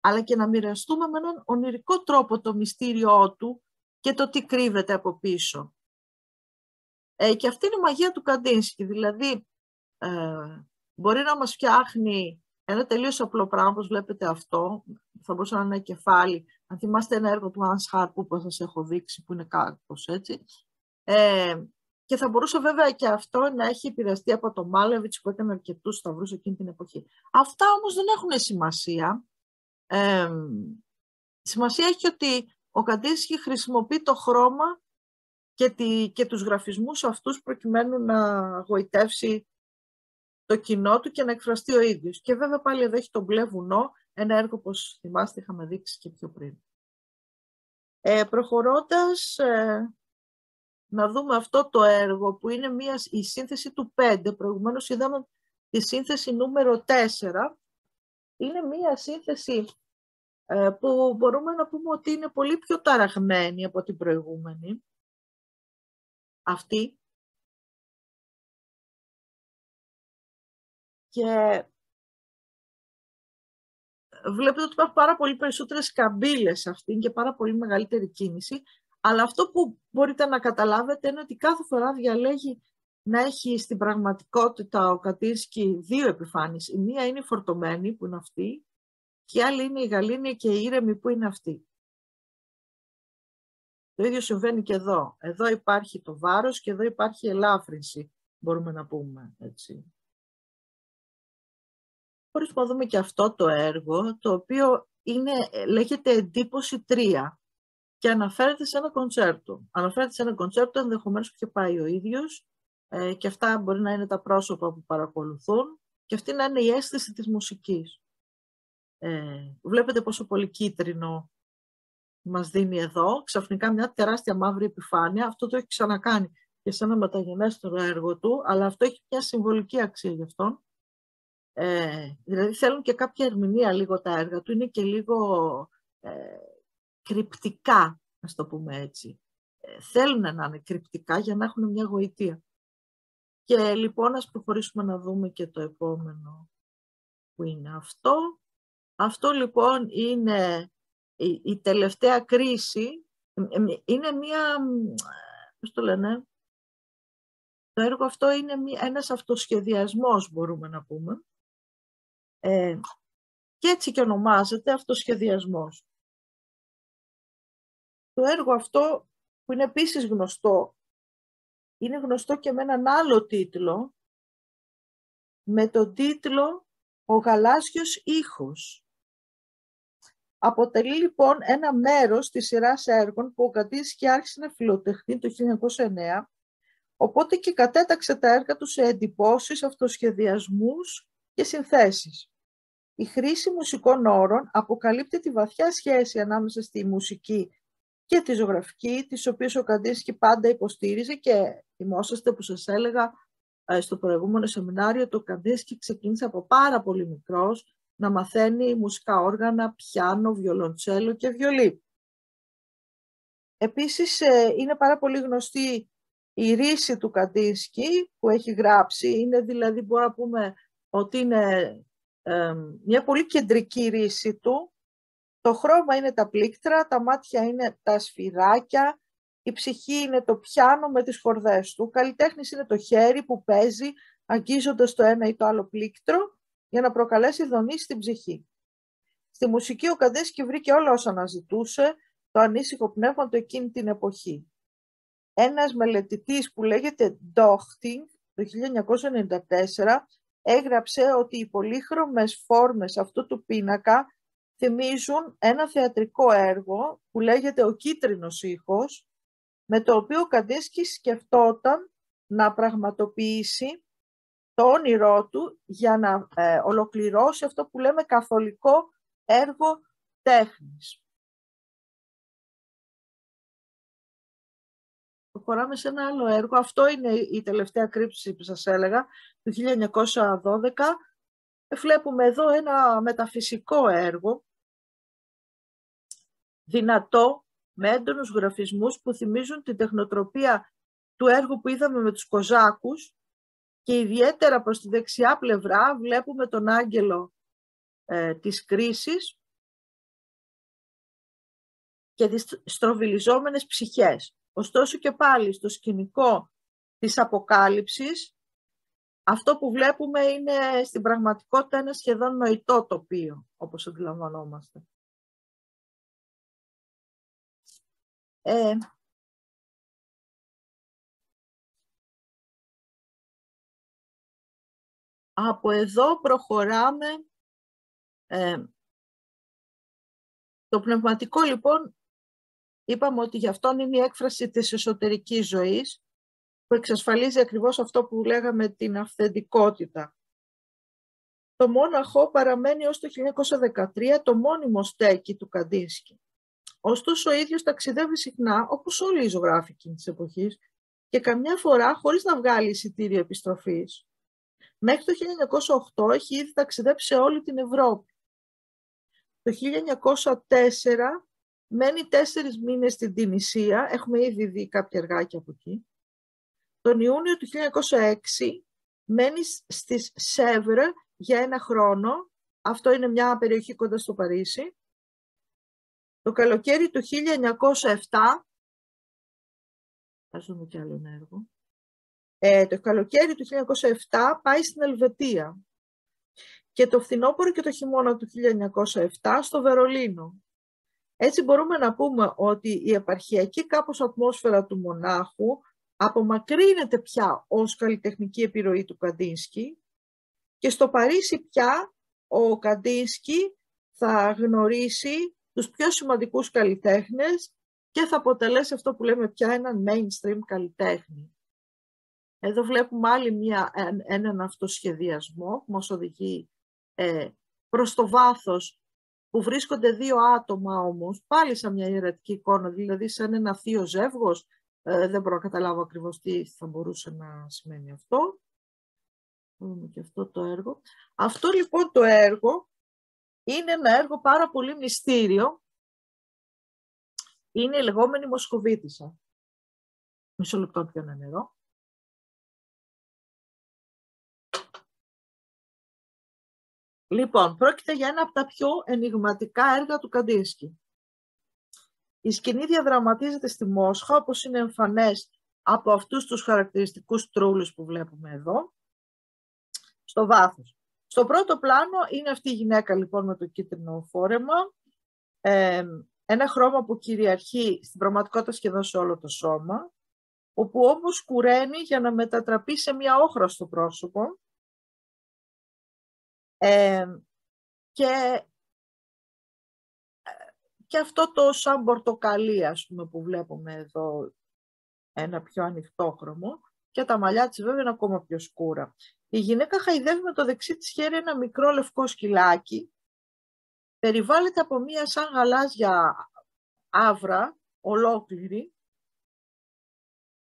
αλλά και να μοιραστούμε με έναν ονειρικό τρόπο το μυστήριό του και το τι κρύβεται από πίσω. Ε, και αυτή είναι η μαγεία του Καντίνσκι, δηλαδή ε, μπορεί να μας φτιάχνει ένα τελείως απλό πράγμα, όπως βλέπετε αυτό, θα μπορούσε να είναι ένα κεφάλι. Αν θυμάστε ένα έργο του Hans Harp που σας έχω δείξει, που είναι κάπως έτσι. Ε, και θα μπορούσε βέβαια και αυτό να έχει επηρεαστεί από το Μάλεβιτς που έκανε αρκετούς σταυρούς εκείνη την εποχή. Αυτά όμως δεν έχουν σημασία. Ε, σημασία έχει ότι ο Καντίνσκι χρησιμοποιεί το χρώμα και, τη, και τους γραφισμούς αυτούς προκειμένου να γοητεύσει το κοινό του και να εκφραστεί ο ίδιος. Και βέβαια πάλι εδώ έχει το μπλε βουνό, ένα έργο όπως θυμάστε είχαμε δείξει και πιο πριν. Ε, προχωρώντας, ε, να δούμε αυτό το έργο που είναι μια, η σύνθεση του 5, προηγουμένως είδαμε τη σύνθεση νούμερο 4, είναι μια σύνθεση ε, που μπορούμε να πούμε ότι είναι πολύ πιο ταραγμένη από την προηγούμενη. Αυτή. Και βλέπετε ότι υπάρχουν πάρα πολύ περισσότερες καμπύλες σε αυτήν και πάρα πολύ μεγαλύτερη κίνηση. Αλλά αυτό που μπορείτε να καταλάβετε είναι ότι κάθε φορά διαλέγει να έχει στην πραγματικότητα ο Κατήρσκι δύο επιφάνειες. Η μία είναι η φορτωμένη που είναι αυτή και η άλλη είναι η γαλήνια και η ήρεμη που είναι αυτή. Το ίδιο συμβαίνει και εδώ. Εδώ υπάρχει το βάρος και εδώ υπάρχει ελάφρυνση, μπορούμε να πούμε έτσι. Μπορούμε να δούμε και αυτό το έργο, το οποίο είναι, λέγεται εντύπωση 3 και αναφέρεται σε ένα κοντσέρτο. Αναφέρεται σε ένα κοντσέρτο, ενδεχομένως που είχε πάει ο ίδιος ε, και αυτά μπορεί να είναι τα πρόσωπα που παρακολουθούν και αυτή να είναι η αίσθηση της μουσικής. Ε, βλέπετε πόσο πολύ κίτρινο μας δίνει εδώ. Ξαφνικά μια τεράστια μαύρη επιφάνεια. Αυτό το έχει ξανακάνει και σε ένα μεταγενέστερο έργο του, αλλά αυτό έχει μια συμβολική αξία γι' αυτόν. Ε, δηλαδή θέλουν και κάποια ερμηνεία λίγο τα έργα του. Είναι και λίγο ε, κρυπτικά, να το πούμε έτσι. Ε, θέλουν να είναι κρυπτικά για να έχουν μια γοητεία. Και λοιπόν, ας προχωρήσουμε να δούμε και το επόμενο που είναι αυτό. Αυτό λοιπόν είναι η, τελευταία κρίση. Είναι μία, πώς το λένε, το έργο αυτό είναι μία, ένας αυτοσχεδιασμός μπορούμε να πούμε. Ε, και έτσι και ονομάζεται αυτοσχεδιασμός. Το έργο αυτό που είναι επίσης γνωστό, είναι γνωστό και με έναν άλλο τίτλο, με τον τίτλο «Ο γαλάζιος ήχος». Αποτελεί λοιπόν ένα μέρος της σειράς έργων που ο Καντίνσκι άρχισε να φιλοτεχνεί το 1909, οπότε και κατέταξε τα έργα του σε εντυπώσεις, αυτοσχεδιασμούς και συνθέσεις. Η χρήση μουσικών όρων αποκαλύπτει τη βαθιά σχέση ανάμεσα στη μουσική και τη ζωγραφική, τις οποίες ο Καντίνσκι πάντα υποστήριζε και θυμόσαστε που σας έλεγα ε, στο προηγούμενο σεμινάριο, το Καντίνσκι ξεκίνησε από πάρα πολύ μικρός να μαθαίνει μουσικά όργανα, πιάνο, βιολοντσέλο και βιολί. Επίσης, ε, είναι πάρα πολύ γνωστή η ρίση του Καντίνσκι που έχει γράψει. Είναι δηλαδή, μπορούμε να πούμε ότι είναι μια πολύ κεντρική ρίση του. Το χρώμα είναι τα πλήκτρα, τα μάτια είναι τα σφυράκια, η ψυχή είναι το πιάνο με τις χορδές του, ο καλλιτέχνης είναι το χέρι που παίζει αγγίζοντας το ένα ή το άλλο πλήκτρο για να προκαλέσει δονή στην ψυχή. Στη μουσική ο Καντέσκι βρήκε όλα όσα αναζητούσε, το ανήσυχο πνεύμα του εκείνη την εποχή. Ένας μελετητής που λέγεται Dochting το 1994 έγραψε ότι οι πολύχρωμες φόρμες αυτού του πίνακα θυμίζουν ένα θεατρικό έργο που λέγεται «Ο κίτρινος ήχος», με το οποίο ο Καντέσκι σκεφτόταν να πραγματοποιήσει το όνειρό του για να ε, ολοκληρώσει αυτό που λέμε καθολικό έργο τέχνης. Προχωράμε σε ένα άλλο έργο. Αυτό είναι η τελευταία κρύψη που σας έλεγα, του 1912. Βλέπουμε εδώ ένα μεταφυσικό έργο, δυνατό, με έντονους γραφισμούς που θυμίζουν την τεχνοτροπία του έργου που είδαμε με τους Κοζάκους και ιδιαίτερα προς τη δεξιά πλευρά βλέπουμε τον άγγελο ε, της κρίσης και τις στροβιλιζόμενες ψυχές. Ωστόσο και πάλι στο σκηνικό της αποκάλυψης, αυτό που βλέπουμε είναι στην πραγματικότητα ένα σχεδόν νοητό τοπίο, όπως αντιλαμβανόμαστε. Ε, από εδώ προχωράμε ε, το πνευματικό λοιπόν είπαμε ότι γι' αυτόν είναι η έκφραση της εσωτερικής ζωής που εξασφαλίζει ακριβώς αυτό που λέγαμε την αυθεντικότητα. Το μόναχο παραμένει ως το 1913 το μόνιμο στέκι του Καντίνσκι. Ωστόσο, ο ίδιος ταξιδεύει συχνά, όπως όλοι οι ζωγράφοι της εποχής, και καμιά φορά χωρίς να βγάλει εισιτήριο επιστροφής. Μέχρι το 1908 έχει ήδη ταξιδέψει σε όλη την Ευρώπη. Το 1904 μένει τέσσερις μήνες στην Τινησία, έχουμε ήδη δει κάποια εργάκια από εκεί. Τον Ιούνιο του 1906 μένεις στις Σέβρε για ένα χρόνο. Αυτό είναι μια περιοχή κοντά στο Παρίσι. Το καλοκαίρι του 1907, ας δούμε κι άλλο ένα έργο, ε, το καλοκαίρι του 1907 πάει στην Ελβετία και το φθινόπωρο και το χειμώνα του 1907 στο Βερολίνο. Έτσι μπορούμε να πούμε ότι η επαρχιακή κάπως ατμόσφαιρα του μονάχου απομακρύνεται πια ως καλλιτεχνική επιρροή του Καντίνσκι και στο Παρίσι πια ο Καντίνσκι θα γνωρίσει τους πιο σημαντικούς καλλιτέχνες και θα αποτελέσει αυτό που λέμε πια έναν mainstream καλλιτέχνη. Εδώ βλέπουμε άλλη μια, έναν αυτοσχεδιασμό που μας οδηγεί ε, προς το βάθος που βρίσκονται δύο άτομα όμως, πάλι σαν μια ιερατική εικόνα, δηλαδή σαν ένα θείο ζεύγος, ε, δεν μπορώ να καταλάβω ακριβώς τι θα μπορούσε να σημαίνει αυτό. Δούμε και αυτό το έργο. Αυτό λοιπόν το έργο είναι ένα έργο πάρα πολύ μυστήριο. Είναι η λεγόμενη Μοσχοβίτισσα. Μισό λεπτό πιο ένα νερό. Λοιπόν, πρόκειται για ένα από τα πιο ενηγματικά έργα του Καντίνσκι. Η σκηνή διαδραματίζεται στη Μόσχα, όπως είναι εμφανές από αυτούς τους χαρακτηριστικούς τρούλους που βλέπουμε εδώ, στο βάθος. Στο πρώτο πλάνο είναι αυτή η γυναίκα λοιπόν με το κίτρινο φόρεμα, ένα χρώμα που κυριαρχεί στην πραγματικότητα σχεδόν σε όλο το σώμα, όπου όμως κουραίνει για να μετατραπεί σε μια όχρα στο πρόσωπο και, και αυτό το σαν πορτοκαλί, ας πούμε, που βλέπουμε εδώ, ένα πιο ανοιχτόχρωμο, και τα μαλλιά της βέβαια είναι ακόμα πιο σκούρα. Η γυναίκα χαϊδεύει με το δεξί της χέρι ένα μικρό λευκό σκυλάκι, περιβάλλεται από μία σαν γαλάζια άβρα, ολόκληρη,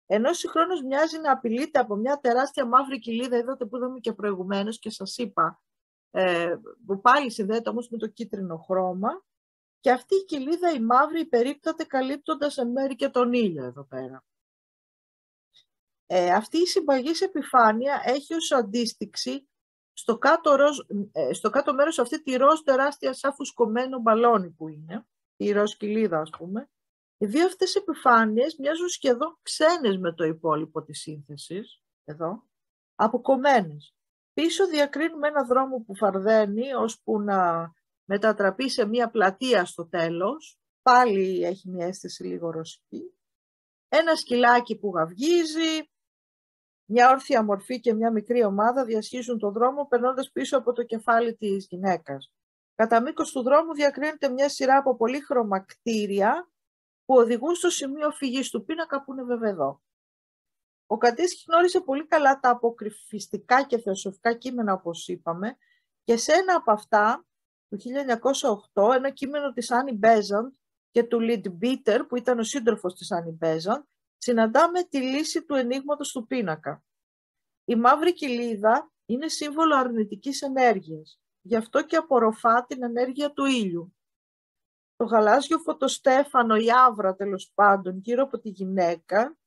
ενώ συγχρόνως μοιάζει να απειλείται από μια τεράστια μαύρη κοιλίδα, είδατε που είδαμε και προηγουμένως και σας είπα ε, που πάλι συνδέεται όμως με το κίτρινο χρώμα και αυτή η κοιλίδα η μαύρη υπερίπτωται καλύπτοντας εν μέρη και τον ήλιο εδώ πέρα. Ε, αυτή η συμπαγής επιφάνεια έχει ως αντίστοιξη στο κάτω, ροζ, ε, στο κάτω μέρος αυτή τη ροζ τεράστια σαν φουσκωμένο μπαλόνι που είναι, η ροζ κοιλίδα ας πούμε, Οι δύο αυτές επιφάνειες μοιάζουν σχεδόν ξένες με το υπόλοιπο της σύνθεσης, εδώ, αποκομμένες. Πίσω διακρίνουμε ένα δρόμο που φαρδένει, ώσπου να μετατραπεί σε μία πλατεία στο τέλος. Πάλι έχει μια αίσθηση λίγο ρωσική. Ένα σκυλάκι που γαυγίζει, μια όρθια μορφή και μια μικρή ομάδα διασχίζουν τον δρόμο περνώντας πίσω από το κεφάλι της γυναίκας. Κατά μήκος του δρόμου διακρίνεται μια σειρά από πολύχρωμα κτίρια που οδηγούν στο σημείο φυγής του πίνακα που είναι βέβαια εδώ. Ο Καντίσκης γνώρισε πολύ καλά τα αποκρυφιστικά και θεοσοφικά κείμενα, όπως είπαμε, και σε ένα από αυτά, το 1908, ένα κείμενο της Άννη Μπέζαντ και του Λιντ Μπίτερ, που ήταν ο σύντροφος της Άννη Μπέζαντ, συναντάμε τη λύση του ενίγματος του πίνακα. Η μαύρη κοιλίδα είναι σύμβολο αρνητικής ενέργειας, γι' αυτό και απορροφά την ενέργεια του ήλιου. Το γαλάζιο φωτοστέφανο, η άβρα τέλος πάντων, γύρω από τη γυναίκα,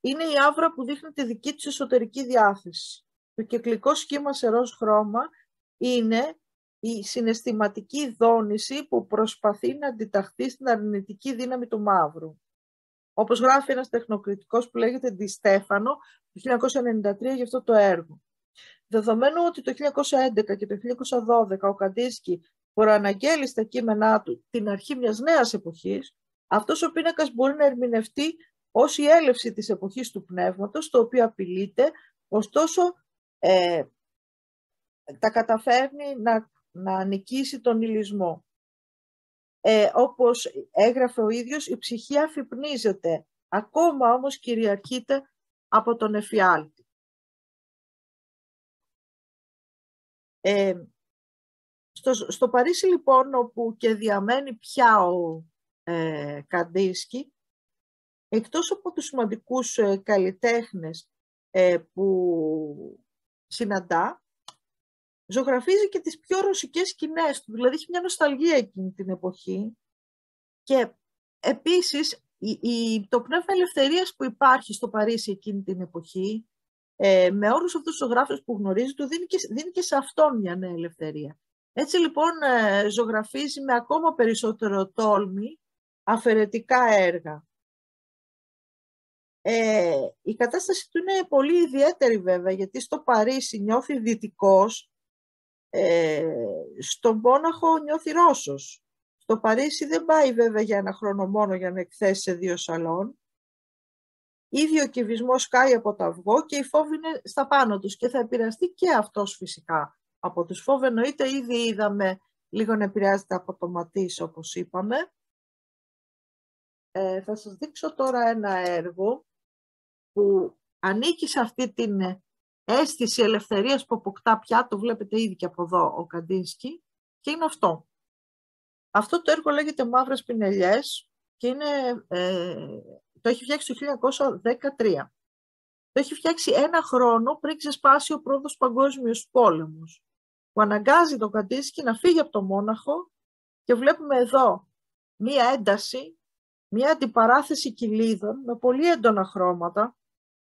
είναι η άβρα που δείχνει τη δική της εσωτερική διάθεση. Το κυκλικό σχήμα σε ροζ χρώμα είναι η συναισθηματική δόνηση που προσπαθεί να αντιταχθεί στην αρνητική δύναμη του μαύρου. Όπως γράφει ένας τεχνοκριτικός που λέγεται Ντι Στέφανο το 1993 για αυτό το έργο. Δεδομένου ότι το 1911 και το 1912 ο Καντίσκι προαναγγέλει στα κείμενά του την αρχή μιας νέας εποχής, αυτός ο πίνακας μπορεί να ερμηνευτεί ως η έλευση της εποχής του πνεύματος, το οποίο απειλείται, ωστόσο ε, τα καταφέρνει να, να νικήσει τον ηλισμό. Ε, όπως έγραφε ο ίδιος, η ψυχή αφυπνίζεται, ακόμα όμως κυριαρχείται από τον εφιάλτη. Ε, στο, στο Παρίσι λοιπόν, όπου και διαμένει πια ο ε, Καντίσκι, εκτός από τους σημαντικούς ε, καλλιτέχνες ε, που συναντά, ζωγραφίζει και τις πιο ρωσικές σκηνές του, δηλαδή έχει μια νοσταλγία εκείνη την εποχή και επίσης η, το πνεύμα ελευθερίας που υπάρχει στο Παρίσι εκείνη την εποχή, ε, με όλους αυτούς τους ζωγράφους που γνωρίζει, του δίνει και, δίνει και σε αυτόν μια νέα ελευθερία. Έτσι λοιπόν ε, ζωγραφίζει με ακόμα περισσότερο τόλμη αφαιρετικά έργα. Ε, η κατάσταση του είναι πολύ ιδιαίτερη βέβαια, γιατί στο Παρίσι νιώθει δυτικός, ε, στον Πόναχο νιώθει Ρώσος. Στο Παρίσι δεν πάει βέβαια για ένα χρόνο μόνο για να εκθέσει σε δύο σαλόν. Ίδιο κυβισμός κάει από το αυγό και η φόβη είναι στα πάνω τους και θα επηρεαστεί και αυτός φυσικά από τους φόβους. Εννοείται ήδη είδαμε λίγο να επηρεάζεται από το ματής όπως είπαμε. Ε, θα σας δείξω τώρα ένα έργο που ανήκει σε αυτή την αίσθηση ελευθερίας που αποκτά πια, το βλέπετε ήδη και από εδώ ο Καντίνσκι, και είναι αυτό. Αυτό το έργο λέγεται «Μαύρες πινελιές» και είναι, ε, το έχει φτιάξει το 1913. Το έχει φτιάξει ένα χρόνο πριν ξεσπάσει ο πρώτος παγκόσμιος πόλεμος, που αναγκάζει τον Καντίνσκι να φύγει από το Μόναχο και βλέπουμε εδώ μία ένταση, μία αντιπαράθεση κοιλίδων με πολύ έντονα χρώματα,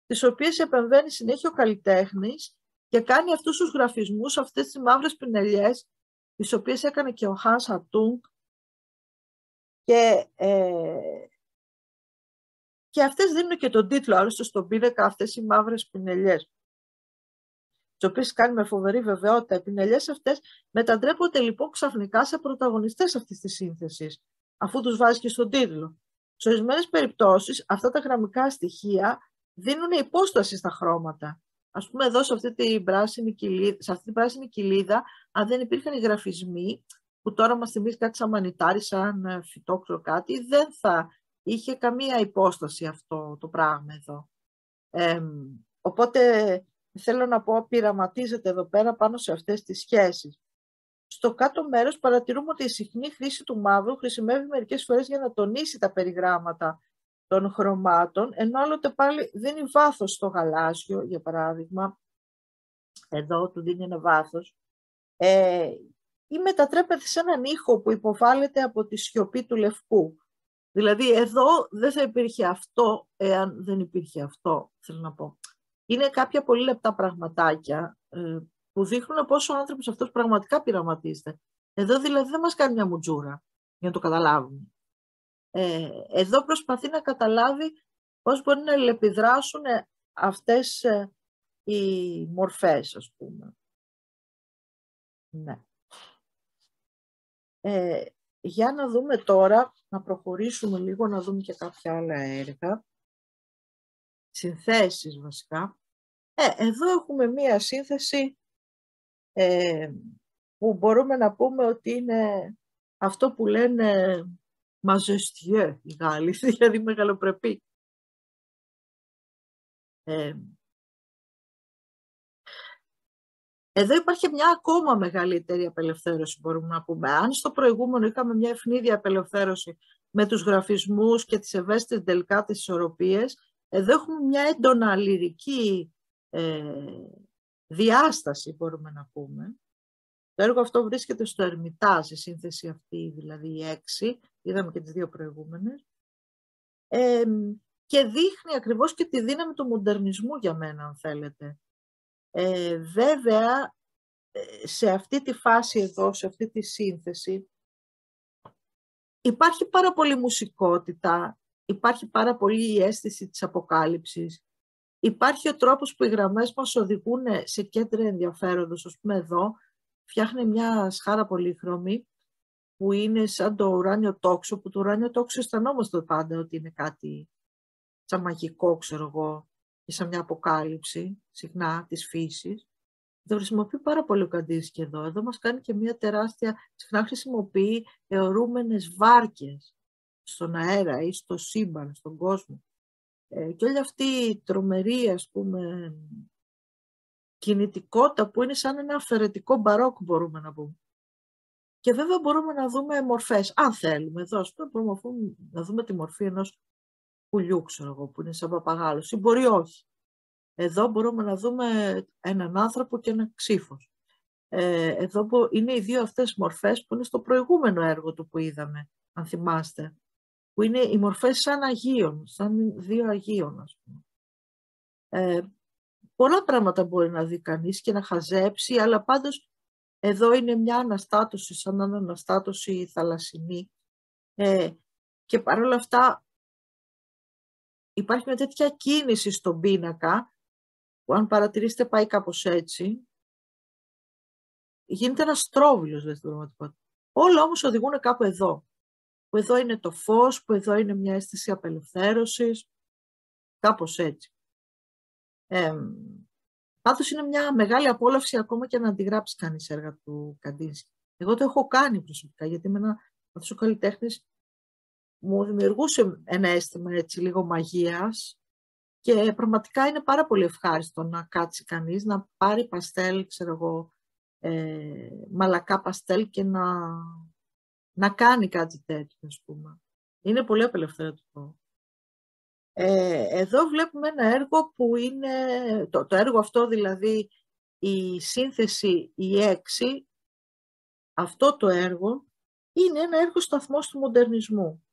τις οποίες επεμβαίνει συνέχεια ο καλλιτέχνης και κάνει αυτούς τους γραφισμούς, αυτές τις μαύρες πινελιές, τις οποίες έκανε και ο Hans Hartung και, ε, και αυτές δίνουν και τον τίτλο, άλλωστε στον πίνακα, αυτές οι μαύρες πινελιές τις οποίες κάνει με φοβερή βεβαιότητα. Οι πινελιές αυτές μετατρέπονται λοιπόν ξαφνικά σε πρωταγωνιστές αυτής της σύνθεσης, αφού τους βάζει και στον τίτλο. Σε ορισμένες περιπτώσεις αυτά τα γραμμικά στοιχεία δίνουν υπόσταση στα χρώματα. Ας πούμε εδώ σε αυτή την πράσινη κοιλίδα, σε αυτή την πράσινη κοιλίδα αν δεν υπήρχαν οι γραφισμοί, που τώρα μας θυμίζει κάτι σαν μανιτάρι, σαν ε, φυτόκτρο κάτι, δεν θα είχε καμία υπόσταση αυτό το πράγμα εδώ. Ε, οπότε θέλω να πω πειραματίζεται εδώ πέρα πάνω σε αυτές τις σχέσεις. Στο κάτω μέρος παρατηρούμε ότι η συχνή χρήση του μαύρου χρησιμεύει μερικές φορές για να τονίσει τα περιγράμματα των χρωμάτων, ενώ άλλοτε πάλι δίνει βάθος στο γαλάζιο, για παράδειγμα, εδώ του δίνει ένα βάθος, ε, ή μετατρέπεται σε έναν ήχο που υποβάλλεται από τη σιωπή του λευκού. Δηλαδή εδώ δεν θα υπήρχε αυτό εάν δεν υπήρχε αυτό, θέλω να πω. Είναι κάποια πολύ λεπτά πραγματάκια ε, που δείχνουν πόσο ο άνθρωπος αυτός πραγματικά πειραματίζεται. Εδώ δηλαδή δεν μας κάνει μια μουτζούρα για να το καταλάβουμε. Ε, εδώ προσπαθεί να καταλάβει πώς μπορεί να ελεπιδράσουν αυτές ε, οι μορφές, ας πούμε. Ναι. Ε, για να δούμε τώρα, να προχωρήσουμε λίγο, να δούμε και κάποια άλλα έργα. Συνθέσεις βασικά. Ε, εδώ έχουμε μία σύνθεση ε, που μπορούμε να πούμε ότι είναι αυτό που λένε μαζεστιέ οι Γάλλοι, δηλαδή μεγαλοπρεπή. Ε, εδώ υπάρχει μια ακόμα μεγαλύτερη απελευθέρωση, μπορούμε να πούμε. Αν στο προηγούμενο είχαμε μια ευνίδια απελευθέρωση με τους γραφισμούς και τις ευαίσθητες τελικά τις ισορροπίες, εδώ έχουμε μια έντονα λυρική ε, διάσταση, μπορούμε να πούμε. Το έργο αυτό βρίσκεται στο Ερμητάζ, η σύνθεση αυτή, δηλαδή η έξι, είδαμε και τις δύο προηγούμενες, ε, και δείχνει ακριβώς και τη δύναμη του μοντερνισμού για μένα, αν θέλετε. Ε, βέβαια, ε, σε αυτή τη φάση εδώ, σε αυτή τη σύνθεση, υπάρχει πάρα πολύ μουσικότητα, υπάρχει πάρα πολύ η αίσθηση της αποκάλυψης, υπάρχει ο τρόπος που οι γραμμές μας οδηγούν σε κέντρα ενδιαφέροντος, ας πούμε εδώ, φτιάχνει μια σχάρα πολύχρωμη, που είναι σαν το ουράνιο τόξο, που το ουράνιο τόξο αισθανόμαστε πάντα ότι είναι κάτι σαν μαγικό, ξέρω εγώ, και σαν μια αποκάλυψη, συχνά, της φύσης. Το χρησιμοποιεί πάρα πολύ ο Καντίσκη εδώ. Εδώ μας κάνει και μια τεράστια, συχνά χρησιμοποιεί αιωρούμενες βάρκες στον αέρα ή στο σύμπαν, στον κόσμο. Ε, και όλη αυτή η τρομερή, ας πούμε, κινητικότητα που είναι σαν ένα αφαιρετικό μπαρόκ, μπορούμε να πούμε. Και βέβαια μπορούμε να δούμε μορφές, αν θέλουμε. Εδώ, ας πούμε, μπορούμε να δούμε τη μορφή ενός πουλιού, ξέρω εγώ, που είναι σαν παπαγάλος, ή μπορεί όχι. Εδώ μπορούμε να δούμε έναν άνθρωπο και ένα ξύφος. Ε, εδώ είναι οι δύο αυτές μορφές που είναι στο προηγούμενο έργο του που είδαμε, αν θυμάστε. Που είναι οι μορφές σαν Αγίων, σαν δύο Αγίων, ας πούμε. Ε, πολλά πράγματα μπορεί να δει κανείς και να χαζέψει, αλλά πάντως εδώ είναι μια αναστάτωση, σαν αναστάτωση θαλασσινή. Ε, και παρόλα αυτά υπάρχει μια τέτοια κίνηση στον πίνακα, που αν παρατηρήσετε πάει κάπως έτσι, γίνεται ένας στρόβιλος δηλαδή στην πραγματικότητα. Όλα όμως οδηγούν κάπου εδώ. Που εδώ είναι το φως, που εδώ είναι μια αίσθηση απελευθέρωσης, κάπως έτσι. Ε, πάντως είναι μια μεγάλη απόλαυση ακόμα και να αντιγράψει κανείς έργα του Καντίνσκι. Εγώ το έχω κάνει προσωπικά, γιατί με ένα αυτός ο καλλιτέχνης μου δημιουργούσε ένα αίσθημα έτσι λίγο μαγείας και πραγματικά είναι πάρα πολύ ευχάριστο να κάτσει κανείς, να πάρει παστέλ, ξέρω εγώ, ε, μαλακά παστέλ και να, να κάνει κάτι τέτοιο, ας πούμε. Είναι πολύ απελευθερωτικό. Ε, εδώ βλέπουμε ένα έργο που είναι, το, το έργο αυτό δηλαδή, η σύνθεση, η έξι, αυτό το έργο είναι ένα έργο σταθμός του μοντερνισμού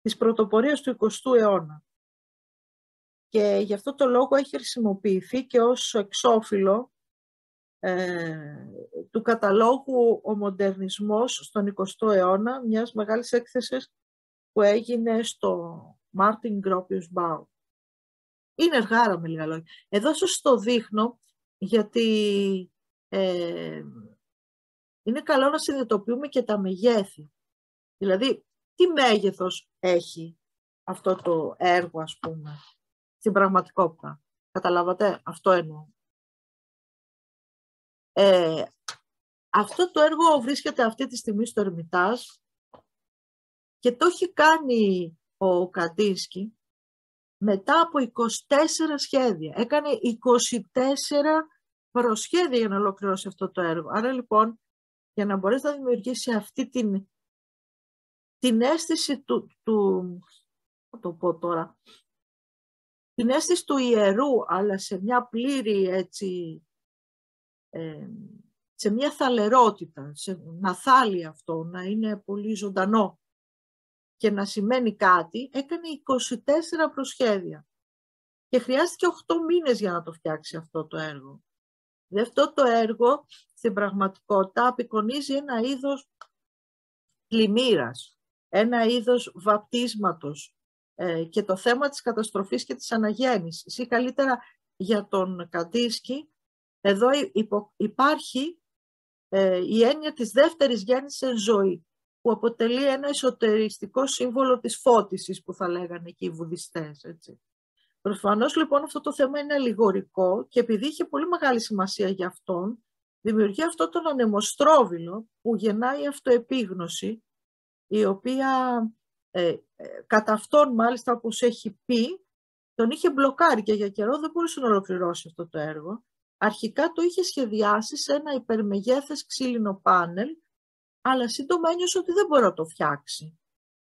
της πρωτοπορίας του 20ου αιώνα. Και γι' αυτό το λόγο έχει χρησιμοποιηθεί και ως εξώφυλλο ε, του καταλόγου «Ο Μοντερνισμός στον 20ο αιώνα», μιας μεγάλης έκθεσης που έγινε στο Μάρτιν Gropius Bau. Είναι εργάρα με λίγα λόγια. Εδώ σας το δείχνω γιατί ε, είναι καλό να συνειδητοποιούμε και τα μεγέθη. Δηλαδή, τι μέγεθος έχει αυτό το έργο, ας πούμε, στην πραγματικότητα. Καταλάβατε, αυτό εννοώ. Ε, αυτό το έργο βρίσκεται αυτή τη στιγμή στο Ερμητάζ και το έχει κάνει ο Καντίνσκι μετά από 24 σχέδια. Έκανε 24 προσχέδια για να ολοκληρώσει αυτό το έργο. Άρα λοιπόν, για να μπορέσει να δημιουργήσει αυτή την την αίσθηση του, του το πω τώρα, την αίσθηση του ιερού, αλλά σε μια πλήρη έτσι, ε, σε μια θαλερότητα, σε, να θάλει αυτό, να είναι πολύ ζωντανό και να σημαίνει κάτι, έκανε 24 προσχέδια. Και χρειάστηκε 8 μήνες για να το φτιάξει αυτό το έργο. Αυτό το έργο στην πραγματικότητα απεικονίζει ένα είδος πλημμύρας ένα είδος βαπτίσματος ε, και το θέμα της καταστροφής και της αναγέννησης. Ή καλύτερα για τον Καντίσκι, εδώ υπάρχει ε, η έννοια της δεύτερης γέννησης εν ζωή, που αποτελεί ένα εσωτεριστικό σύμβολο της φώτισης που θα λέγανε εκεί οι βουδιστές. Έτσι. Προφανώς λοιπόν αυτό το θέμα είναι αλληγορικό και επειδή είχε πολύ μεγάλη σημασία για αυτόν, δημιουργεί αυτό τον ανεμοστρόβιλο που γεννάει αυτοεπίγνωση, η οποία ε, ε, κατά αυτόν μάλιστα όπως έχει πει, τον είχε μπλοκάρει και για καιρό δεν μπορούσε να ολοκληρώσει αυτό το έργο. Αρχικά το είχε σχεδιάσει σε ένα υπερμεγέθες ξύλινο πάνελ, αλλά σύντομα ένιωσε ότι δεν μπορεί να το φτιάξει.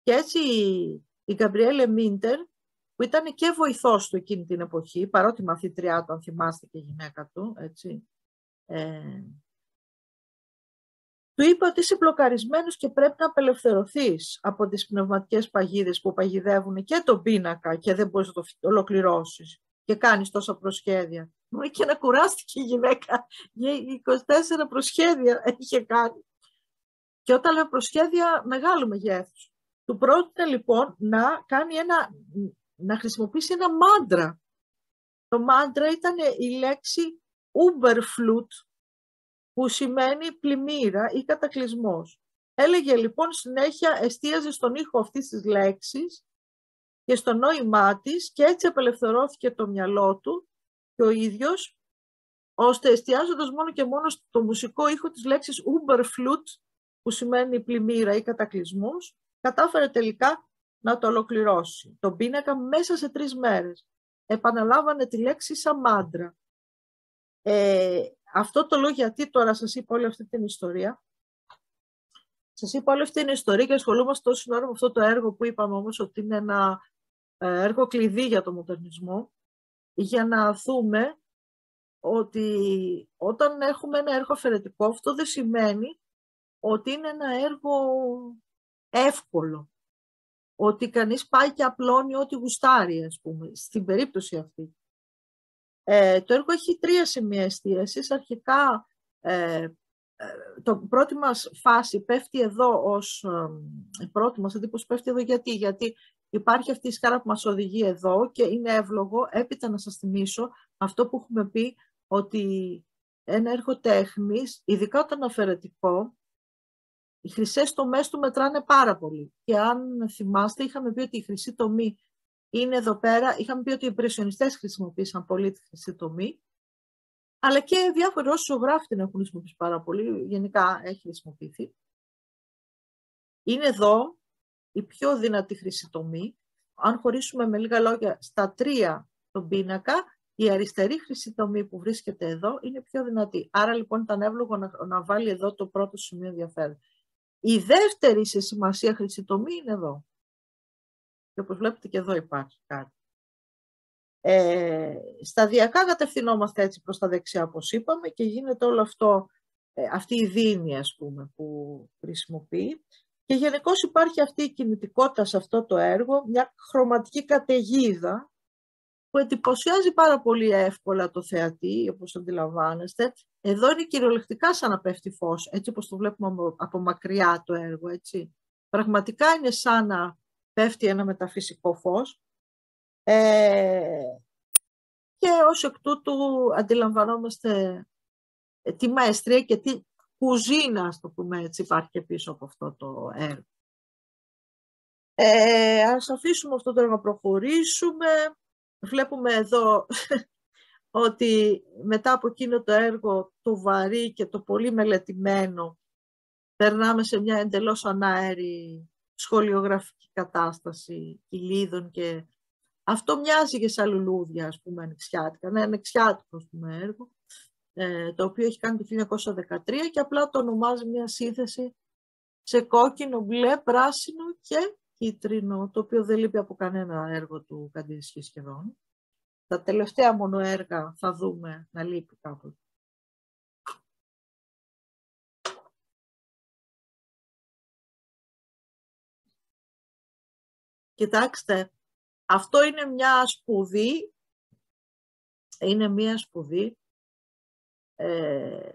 Και έτσι η Γκαμπριέλε Μίντερ, που ήταν και βοηθός του εκείνη την εποχή, παρότι μαθήτριά του, αν θυμάστε και η γυναίκα του, έτσι, ε, του είπε ότι είσαι μπλοκαρισμένος και πρέπει να απελευθερωθείς από τις πνευματικές παγίδες που παγιδεύουν και τον πίνακα και δεν μπορείς να το ολοκληρώσεις και κάνεις τόσα προσχέδια. Και να κουράστηκε η γυναίκα, για 24 προσχέδια είχε κάνει. Και όταν λέω προσχέδια μεγάλου μεγέθους. Του πρότεινε λοιπόν να, κάνει ένα, να χρησιμοποιήσει ένα μάντρα. Το μάντρα ήταν η λέξη Uberflut, που σημαίνει πλημμύρα ή κατακλυσμός. Έλεγε λοιπόν συνέχεια, εστίαζε στον ήχο αυτής της λέξης και στο νόημά της και έτσι απελευθερώθηκε το μυαλό του και ο ίδιος, ώστε εστιάζοντας μόνο και μόνο στο μουσικό ήχο της λέξης Uberflut, που σημαίνει πλημμύρα ή κατακλυσμούς, κατάφερε τελικά να το ολοκληρώσει. Τον πίνακα μέσα σε τρεις μέρες. Επαναλάβανε τη λέξη σαν μάντρα. Ε, αυτό το λέω γιατί τώρα σας είπα όλη αυτή την ιστορία. Σας είπα όλη αυτή την ιστορία και ασχολούμαστε τόσο ώρα με αυτό το έργο που είπαμε όμως ότι είναι ένα ε, έργο κλειδί για το μοντερνισμό για να δούμε ότι όταν έχουμε ένα έργο αφαιρετικό αυτό δεν σημαίνει ότι είναι ένα έργο εύκολο. Ότι κανείς πάει και απλώνει ό,τι γουστάρει, ας πούμε, στην περίπτωση αυτή. Ε, το έργο έχει τρία σημεία εστίασης. Αρχικά, ε, ε, το πρώτη μας φάση πέφτει εδώ ως... η πρώτη μας εντύπωση πέφτει εδώ γιατί. Γιατί υπάρχει αυτή η σκάρα που μας οδηγεί εδώ και είναι εύλογο. Έπειτα να σας θυμίσω αυτό που έχουμε πει ότι ένα έργο τέχνης, ειδικά όταν αφαιρετικό, οι χρυσές τομές του μετράνε πάρα πολύ. Και αν θυμάστε, είχαμε πει ότι η χρυσή τομή είναι εδώ πέρα, είχαμε πει ότι οι υπηρεσιονιστές χρησιμοποίησαν πολύ τη χρυσή τομή, αλλά και διάφοροι όσοι ζωγράφοι την έχουν χρησιμοποιήσει πάρα πολύ, γενικά έχει χρησιμοποιηθεί. Είναι εδώ η πιο δυνατή χρυσή τομή. Αν χωρίσουμε με λίγα λόγια στα τρία τον πίνακα, η αριστερή χρυσή τομή που βρίσκεται εδώ είναι πιο δυνατή. Άρα λοιπόν ήταν εύλογο να, να βάλει εδώ το πρώτο σημείο ενδιαφέρον. Η δεύτερη σε σημασία χρυσή τομή είναι εδώ. Και όπως βλέπετε και εδώ υπάρχει κάτι. Ε, σταδιακά κατευθυνόμαστε έτσι προς τα δεξιά, όπως είπαμε, και γίνεται όλο αυτό, ε, αυτή η δίνη, ας πούμε, που χρησιμοποιεί. Και γενικώς υπάρχει αυτή η κινητικότητα σε αυτό το έργο, μια χρωματική καταιγίδα, που εντυπωσιάζει πάρα πολύ εύκολα το θεατή, όπως αντιλαμβάνεστε. Εδώ είναι κυριολεκτικά σαν να πέφτει φως, έτσι όπως το βλέπουμε από μακριά το έργο, έτσι. Πραγματικά είναι σαν να πέφτει ένα μεταφυσικό φως ε, και ως εκ τούτου αντιλαμβανόμαστε ε, τι μαεστρία και τι κουζίνα, ας το πούμε έτσι, υπάρχει και πίσω από αυτό το έργο. Ε, ας αφήσουμε αυτό το έργο να προχωρήσουμε. Βλέπουμε εδώ ότι μετά από εκείνο το έργο το βαρύ και το πολύ μελετημένο περνάμε σε μια εντελώς ανάερη σχολιογραφική κατάσταση κυλίδων και αυτό μοιάζει και σαν λουλούδια, ας πούμε, ανοιξιάτικα. Ναι, ανοιξιάτικο, ας πούμε, έργο, ε, το οποίο έχει κάνει το 1913 και απλά το ονομάζει μια σύνθεση σε κόκκινο, μπλε, πράσινο και κίτρινο, το οποίο δεν λείπει από κανένα έργο του Καντίνσκι σχεδόν. Τα τελευταία μόνο έργα θα δούμε να λείπει κάποτε. Κοιτάξτε, αυτό είναι μια σπουδή, είναι μια σπουδή ε,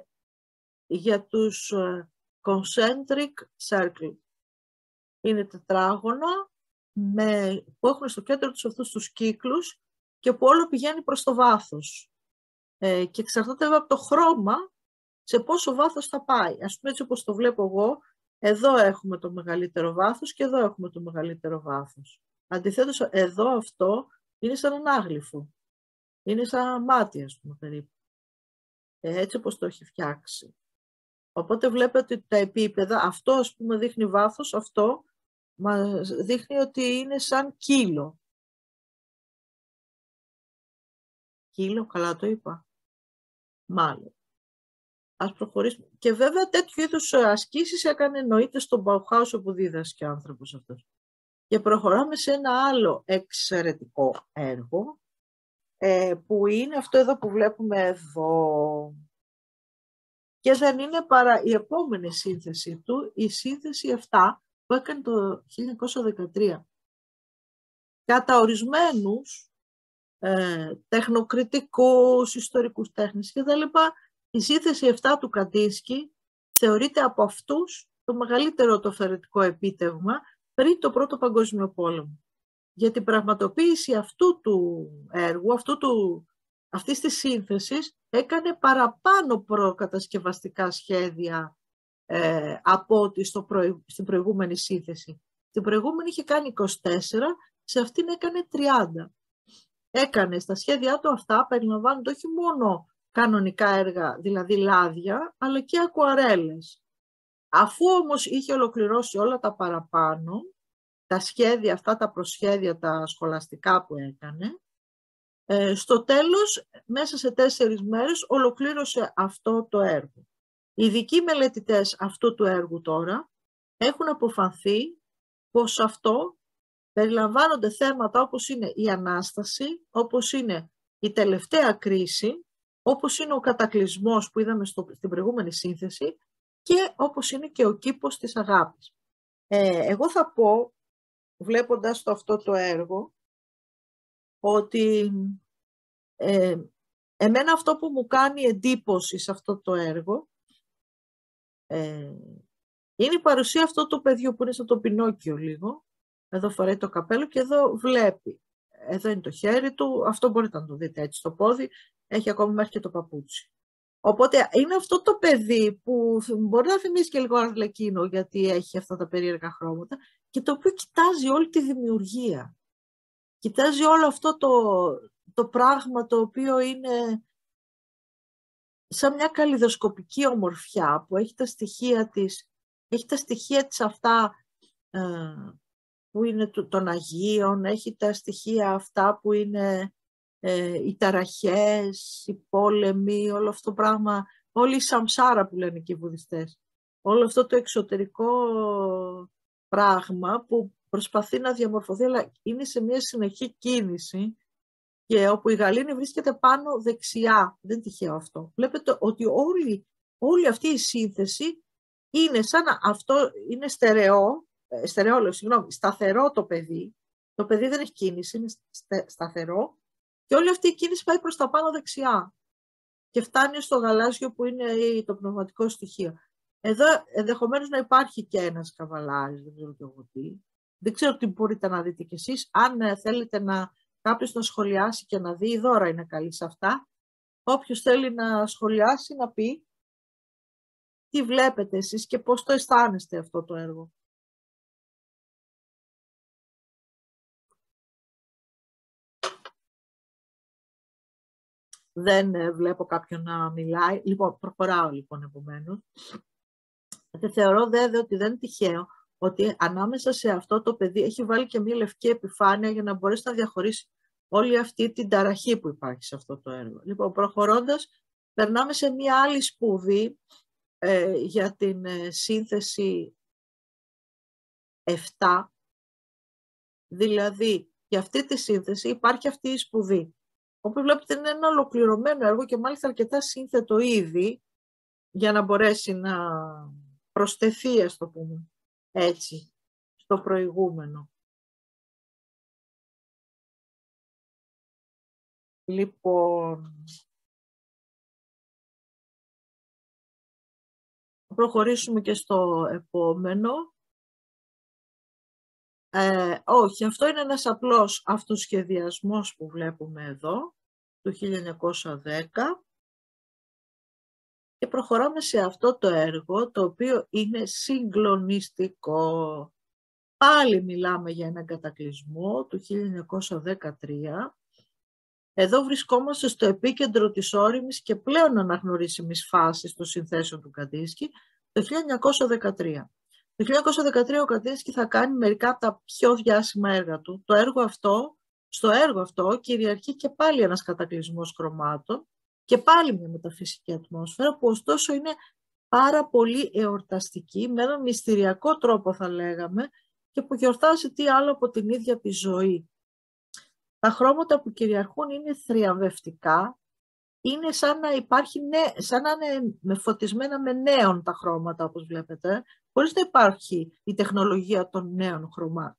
για τους ε, concentric circle. Είναι τετράγωνα με, που έχουν στο κέντρο τους αυτούς τους κύκλους και που όλο πηγαίνει προς το βάθος. Ε, και εξαρτάται από το χρώμα σε πόσο βάθος θα πάει. Ας πούμε έτσι όπως το βλέπω εγώ, εδώ έχουμε το μεγαλύτερο βάθος και εδώ έχουμε το μεγαλύτερο βάθος. Αντιθέτως, εδώ αυτό είναι σαν ένα άγλυφο. Είναι σαν μάτι, ας πούμε, περίπου. Ε, έτσι όπως το έχει φτιάξει. Οπότε βλέπετε ότι τα επίπεδα, αυτό ας πούμε δείχνει βάθος, αυτό μας δείχνει ότι είναι σαν κύλο. Κύλο, καλά το είπα. Μάλλον. Ας προχωρήσουμε. Και βέβαια τέτοιου είδους ασκήσεις έκανε εννοείται στον Bauhaus όπου δίδασκε ο άνθρωπος αυτός. Και προχωράμε σε ένα άλλο εξαιρετικό έργο, ε, που είναι αυτό εδώ που βλέπουμε εδώ. Και δεν είναι παρά η επόμενη σύνθεση του, η σύνθεση 7, που έκανε το 1913. Κατά ορισμένους ε, τεχνοκριτικούς, ιστορικούς τέχνης και τα λοιπά, η σύνθεση 7 του Καντίσκη θεωρείται από αυτούς το μεγαλύτερο το φερετικό επίτευγμα πριν το Πρώτο Παγκόσμιο Πόλεμο. Για την πραγματοποίηση αυτού του έργου, αυτού του, αυτής της σύνθεσης, έκανε παραπάνω προκατασκευαστικά σχέδια ε, από ότι στο στην προηγούμενη σύνθεση. Την προηγούμενη είχε κάνει 24, σε αυτήν έκανε 30. Έκανε στα σχέδιά του αυτά, περιλαμβάνονται όχι μόνο κανονικά έργα, δηλαδή λάδια, αλλά και ακουαρέλες. Αφού όμως είχε ολοκληρώσει όλα τα παραπάνω, τα σχέδια αυτά, τα προσχέδια, τα σχολαστικά που έκανε, ε, στο τέλος, μέσα σε τέσσερις μέρες, ολοκλήρωσε αυτό το έργο. Οι ειδικοί μελετητές αυτού του έργου τώρα έχουν αποφανθεί πως αυτό περιλαμβάνονται θέματα όπως είναι η Ανάσταση, όπως είναι η τελευταία κρίση, όπως είναι ο κατακλυσμός που είδαμε στο, στην προηγούμενη σύνθεση και όπως είναι και ο κήπος της αγάπης. Ε, εγώ θα πω, βλέποντας το αυτό το έργο, ότι ε, εμένα αυτό που μου κάνει εντύπωση σε αυτό το έργο ε, είναι η παρουσία αυτό το παιδιού που είναι στο το Πινόκιο λίγο. Εδώ φοράει το καπέλο και εδώ βλέπει. Εδώ είναι το χέρι του, αυτό μπορείτε να το δείτε έτσι στο πόδι, έχει ακόμη μέχρι και το παπούτσι. Οπότε είναι αυτό το παιδί που μπορεί να θυμίσει και λίγο αρλεκίνο γιατί έχει αυτά τα περίεργα χρώματα και το οποίο κοιτάζει όλη τη δημιουργία. Κοιτάζει όλο αυτό το, το πράγμα το οποίο είναι σαν μια καλλιδοσκοπική ομορφιά που έχει τα στοιχεία της, έχει τα στοιχεία της αυτά ε, που είναι των Αγίων, έχει τα στοιχεία αυτά που είναι ε, οι ταραχές, οι πόλεμοι, όλο αυτό το πράγμα, όλη η σαμσάρα που λένε και οι βουδιστές. Όλο αυτό το εξωτερικό πράγμα που προσπαθεί να διαμορφωθεί, αλλά είναι σε μια συνεχή κίνηση και όπου η γαλήνη βρίσκεται πάνω δεξιά. Δεν τυχαίο αυτό. Βλέπετε ότι όλη, όλη αυτή η σύνθεση είναι σαν να αυτό είναι στερεό, ε, στερεό, συγγνώμη, σταθερό το παιδί. Το παιδί δεν έχει κίνηση, είναι σταθερό και όλη αυτή η κίνηση πάει προς τα πάνω δεξιά και φτάνει στο γαλάζιο που είναι το πνευματικό στοιχείο. Εδώ ενδεχομένως να υπάρχει και ένας καβαλάρης, δεν ξέρω εγώ τι. Δεν ξέρω τι μπορείτε να δείτε κι εσείς. Αν ε, θέλετε να κάποιος να σχολιάσει και να δει, η δώρα είναι καλή σε αυτά. Όποιος θέλει να σχολιάσει, να πει τι βλέπετε εσείς και πώς το αισθάνεστε αυτό το έργο. Δεν ε, βλέπω κάποιον να μιλάει. Λοιπόν, προχωράω λοιπόν επομένως. Και θεωρώ βέβαια ότι δεν είναι τυχαίο ότι ανάμεσα σε αυτό το παιδί έχει βάλει και μία λευκή επιφάνεια για να μπορέσει να διαχωρίσει όλη αυτή την ταραχή που υπάρχει σε αυτό το έργο. Λοιπόν, προχωρώντας, περνάμε σε μία άλλη σπουδή ε, για την ε, σύνθεση 7, δηλαδή για αυτή τη σύνθεση υπάρχει αυτή η σπουδή. Όπως βλέπετε είναι ένα ολοκληρωμένο έργο και μάλιστα αρκετά σύνθετο ήδη για να μπορέσει να προσθεθεί, ας το πούμε, έτσι, στο προηγούμενο. Λοιπόν, θα προχωρήσουμε και στο επόμενο. Ε, όχι, αυτό είναι ένας απλός αυτοσχεδιασμός που βλέπουμε εδώ, του 1910. Και προχωράμε σε αυτό το έργο, το οποίο είναι συγκλονιστικό. Πάλι μιλάμε για έναν κατακλυσμό του 1913. Εδώ βρισκόμαστε στο επίκεντρο της όριμης και πλέον αναγνωρίσιμης φάσης των συνθέσεων του Καντίσκη το 1913. Το 1913 ο Καντίνσκι θα κάνει μερικά από τα πιο διάσημα έργα του. Το έργο αυτό, στο έργο αυτό κυριαρχεί και πάλι ένας κατακλυσμός χρωμάτων και πάλι μια μεταφυσική ατμόσφαιρα που ωστόσο είναι πάρα πολύ εορταστική, με έναν μυστηριακό τρόπο θα λέγαμε και που γιορτάζει τι άλλο από την ίδια τη ζωή. Τα χρώματα που κυριαρχούν είναι θριαμβευτικά, είναι σαν να υπάρχει, σαν να είναι με φωτισμένα με νέων τα χρώματα όπως βλέπετε, χωρίς να υπάρχει η τεχνολογία των νέων χρωμάτων.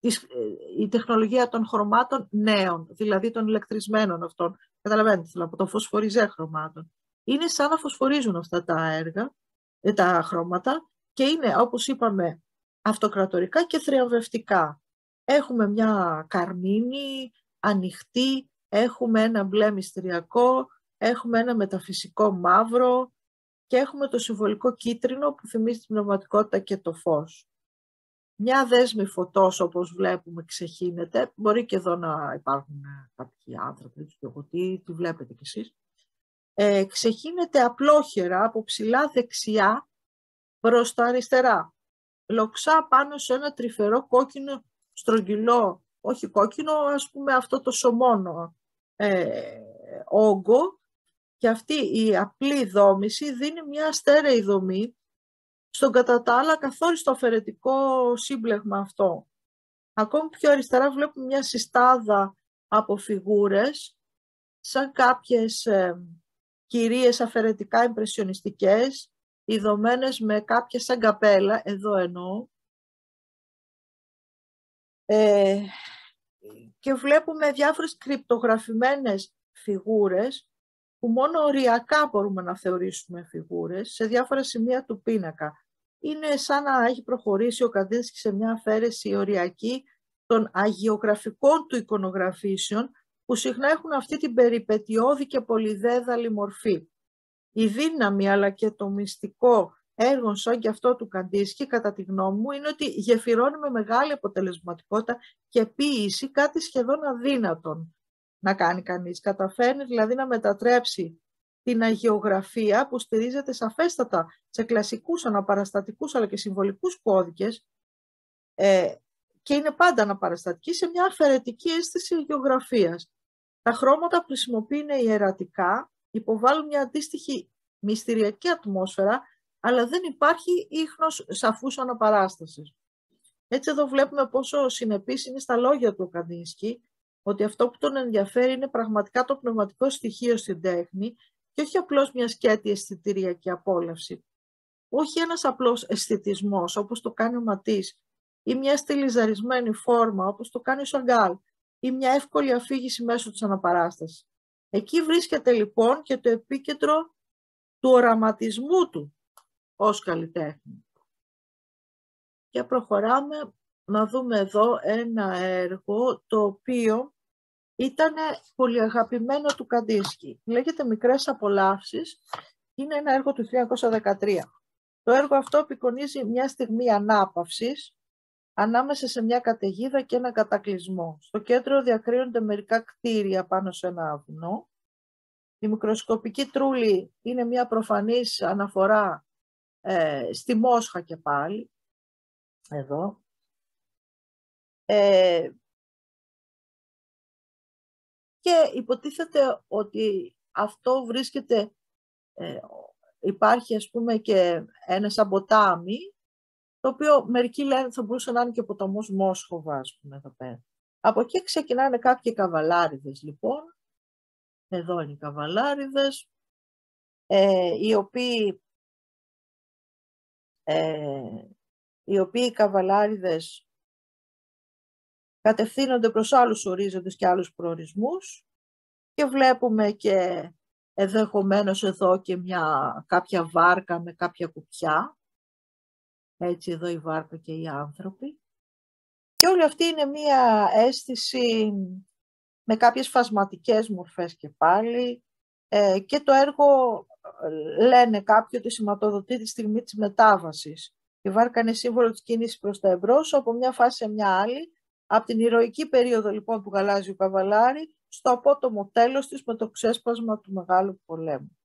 Ε, η τεχνολογία των χρωμάτων νέων, δηλαδή των ηλεκτρισμένων αυτών. Καταλαβαίνετε, θέλω από το φωσφοριζέ χρωμάτων. Είναι σαν να φωσφορίζουν αυτά τα έργα, ε, τα χρώματα και είναι, όπως είπαμε, αυτοκρατορικά και θριαμβευτικά. Έχουμε μια καρμίνη ανοιχτή, έχουμε ένα μπλε μυστηριακό, έχουμε ένα μεταφυσικό μαύρο και έχουμε το συμβολικό κίτρινο που θυμίζει την πνευματικότητα και το φως. Μια δέσμη φωτός όπως βλέπουμε ξεχύνεται, μπορεί και εδώ να υπάρχουν κάποιοι άνθρωποι, εγώ τι, τι βλέπετε κι εσείς, ε, ξεχύνεται απλόχερα από ψηλά δεξιά προς τα αριστερά. Λοξά πάνω σε ένα τρυφερό κόκκινο στρογγυλό, όχι κόκκινο, ας πούμε αυτό το σωμόνο ε, όγκο και αυτή η απλή δόμηση δίνει μια στέρεη δομή στον κατά τα άλλα καθόριστο αφαιρετικό σύμπλεγμα αυτό. Ακόμη πιο αριστερά βλέπουμε μια συστάδα από φιγούρες, σαν κάποιες ε, κυρίες αφαιρετικά ιμπρεσιονιστικές, ιδωμένες με κάποια σαν καπέλα, εδώ εννοώ, ε, και βλέπουμε διάφορες κρυπτογραφημένες φιγούρες που μόνο οριακά μπορούμε να θεωρήσουμε φιγούρες σε διάφορα σημεία του πίνακα. Είναι σαν να έχει προχωρήσει ο Καντίνσκι σε μια αφαίρεση οριακή των αγιογραφικών του εικονογραφήσεων που συχνά έχουν αυτή την περιπετειώδη και πολυδέδαλη μορφή. Η δύναμη αλλά και το μυστικό έργων σαν και αυτό του Καντίσκη, κατά τη γνώμη μου, είναι ότι γεφυρώνει με μεγάλη αποτελεσματικότητα και ποίηση κάτι σχεδόν αδύνατον να κάνει κανείς. Καταφέρνει δηλαδή να μετατρέψει την αγιογραφία που στηρίζεται σαφέστατα σε κλασικούς αναπαραστατικούς αλλά και συμβολικούς κώδικες ε, και είναι πάντα αναπαραστατική σε μια αφαιρετική αίσθηση αγιογραφίας. Τα χρώματα που χρησιμοποιεί είναι ιερατικά, υποβάλλουν μια αντίστοιχη μυστηριακή ατμόσφαιρα αλλά δεν υπάρχει ίχνος σαφούς αναπαράστασης. Έτσι εδώ βλέπουμε πόσο συνεπής είναι στα λόγια του ο ότι αυτό που τον ενδιαφέρει είναι πραγματικά το πνευματικό στοιχείο στην τέχνη και όχι απλώς μια σκέτη αισθητηριακή απόλαυση. Όχι ένας απλός αισθητισμός όπως το κάνει ο Ματής ή μια στυλιζαρισμένη φόρμα όπως το κάνει ο Σαγκάλ ή μια εύκολη αφήγηση μέσω της αναπαράστασης. Εκεί βρίσκεται λοιπόν και το επίκεντρο του οραματισμού του ως καλλιτέχνη. Και προχωράμε να δούμε εδώ ένα έργο το οποίο ήταν πολύ αγαπημένο του Καντίσκη. Λέγεται «Μικρές απολαύσεις». Είναι ένα έργο του 1913. Το έργο αυτό απεικονίζει μια στιγμή ανάπαυσης ανάμεσα σε μια καταιγίδα και ένα κατακλυσμό. Στο κέντρο διακρίνονται μερικά κτίρια πάνω σε ένα βουνό. Η μικροσκοπική τρούλη είναι μια προφανής αναφορά ε, στη Μόσχα και πάλι, εδώ. Ε, και υποτίθεται ότι αυτό βρίσκεται, ε, υπάρχει ας πούμε και ένα σαν ποτάμι, το οποίο μερικοί λένε θα μπορούσε να είναι και ο ποταμός Μόσχοβα, ας πούμε, εδώ πέρα. Από εκεί ξεκινάνε κάποιοι καβαλάριδες, λοιπόν. Εδώ είναι οι καβαλάριδες, ε, οι οποίοι ε, οι οποίοι οι καβαλάριδες κατευθύνονται προς άλλους ορίζοντες και άλλους προορισμούς και βλέπουμε και ενδεχομένως εδώ και μια, κάποια βάρκα με κάποια κουπιά. Έτσι εδώ η βάρκα και οι άνθρωποι. και όλη αυτή είναι μία αίσθηση με κάποιες φασματικές μορφές και πάλι ε, και το έργο λένε κάποιοι ότι σηματοδοτεί τη στιγμή της μετάβασης. Η βάρκα είναι σύμβολο της κίνησης προς τα εμπρός από μια φάση σε μια άλλη, από την ηρωική περίοδο λοιπόν του Γαλάζιου Καβαλάρη στο απότομο τέλος της με το ξέσπασμα του Μεγάλου Πολέμου.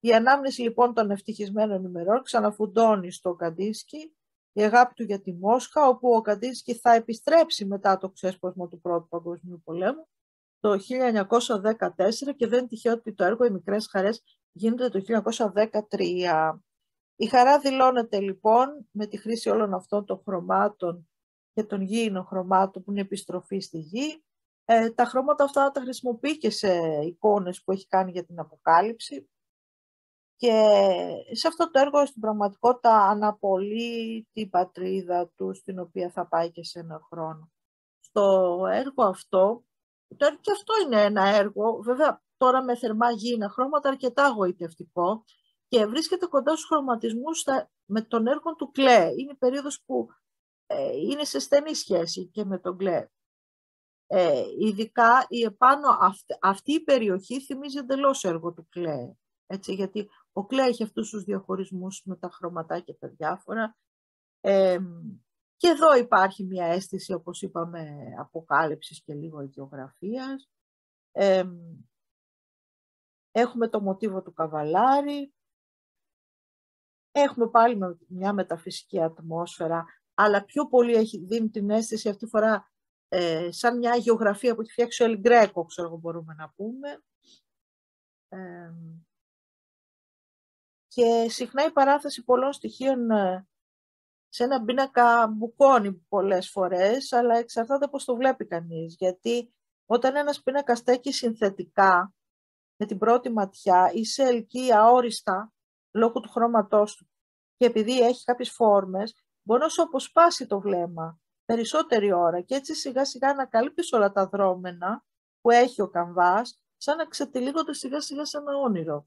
Η ανάμνηση λοιπόν των ευτυχισμένων ημερών ξαναφουντώνει στο Καντίσκι η αγάπη του για τη Μόσχα, όπου ο Καντίσκι θα επιστρέψει μετά το ξέσπασμα του Πρώτου Παγκοσμίου Πολέμου το 1914 και δεν τυχαίο ότι το έργο «Οι μικρές χαρές» γίνεται το 1913. Η χαρά δηλώνεται λοιπόν με τη χρήση όλων αυτών των χρωμάτων και των γήινων χρωμάτων που είναι επιστροφή στη γη. Ε, τα χρώματα αυτά τα χρησιμοποιεί και σε εικόνες που έχει κάνει για την Αποκάλυψη. Και σε αυτό το έργο στην πραγματικότητα αναπολύει την πατρίδα του στην οποία θα πάει και σε ένα χρόνο. Στο έργο αυτό, το, και αυτό είναι ένα έργο, βέβαια τώρα με θερμά γήινα χρώματα αρκετά γοητευτικό και βρίσκεται κοντά στους χρωματισμούς με τον έργο του Κλέ. Είναι η περίοδος που ε, είναι σε στενή σχέση και με τον Κλέ. Ε, ειδικά η επάνω αυτή, αυτή η περιοχή θυμίζει εντελώς έργο του Κλέ. Έτσι, γιατί ο Κλέ έχει αυτούς τους διαχωρισμούς με τα χρωματάκια τα διάφορα. Ε, και εδώ υπάρχει μια αίσθηση, όπως είπαμε, αποκάλυψης και λίγο γεωγραφίας. Ε, Έχουμε το μοτίβο του καβαλάρι. Έχουμε πάλι μια μεταφυσική ατμόσφαιρα, αλλά πιο πολύ έχει δίνει την αίσθηση αυτή τη φορά ε, σαν μια γεωγραφία που έχει φτιάξει ο Ελγκρέκο, ξέρω μπορούμε να πούμε. και συχνά η παράθεση πολλών στοιχείων ε, σε ένα πίνακα μπουκώνει πολλές φορές, αλλά εξαρτάται πώς το βλέπει κανείς. Γιατί όταν ένας πίνακας στέκει συνθετικά, με την πρώτη ματιά είσαι ελκύει αόριστα λόγω του χρώματός του. Και επειδή έχει κάποιες φόρμες, μπορεί να σου αποσπάσει το βλέμμα περισσότερη ώρα και έτσι σιγά σιγά ανακαλύπτεις όλα τα δρόμενα που έχει ο καμβάς, σαν να ξετυλίγονται σιγά σιγά σε ένα όνειρο.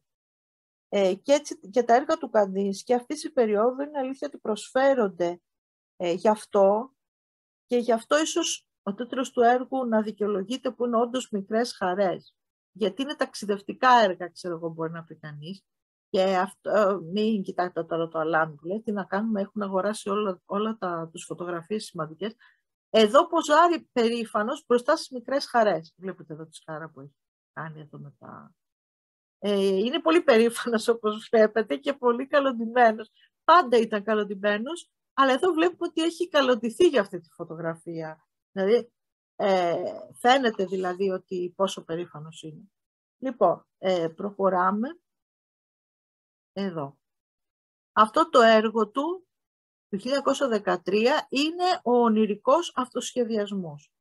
Ε, και, έτσι, και τα έργα του Καντίνς και αυτής η περίοδο είναι αλήθεια ότι προσφέρονται ε, γι' αυτό. Και γι' αυτό ίσως ο τίτλος του έργου να δικαιολογείται που είναι όντως μικρές χαρές γιατί είναι ταξιδευτικά έργα, ξέρω εγώ, μπορεί να πει κανείς. Και αυτό, μην κοιτάξτε τώρα το αλάμι που λέει, τι να κάνουμε, έχουν αγοράσει όλα, όλα τα, τους φωτογραφίες σημαντικές. Εδώ ποζάρει περήφανος μπροστά στις μικρές χαρές. Βλέπετε εδώ τη σχάρα που έχει κάνει εδώ μετά. Ε, είναι πολύ περήφανος όπως βλέπετε και πολύ καλοντημένος. Πάντα ήταν καλοντημένος, αλλά εδώ βλέπουμε ότι έχει καλοντηθεί για αυτή τη φωτογραφία. Δηλαδή ε, φαίνεται δηλαδή ότι πόσο περήφανος είναι. Λοιπόν, ε, προχωράμε εδώ. Αυτό το έργο του, το 1913, είναι ο ονειρικός αυτοσχεδιασμός.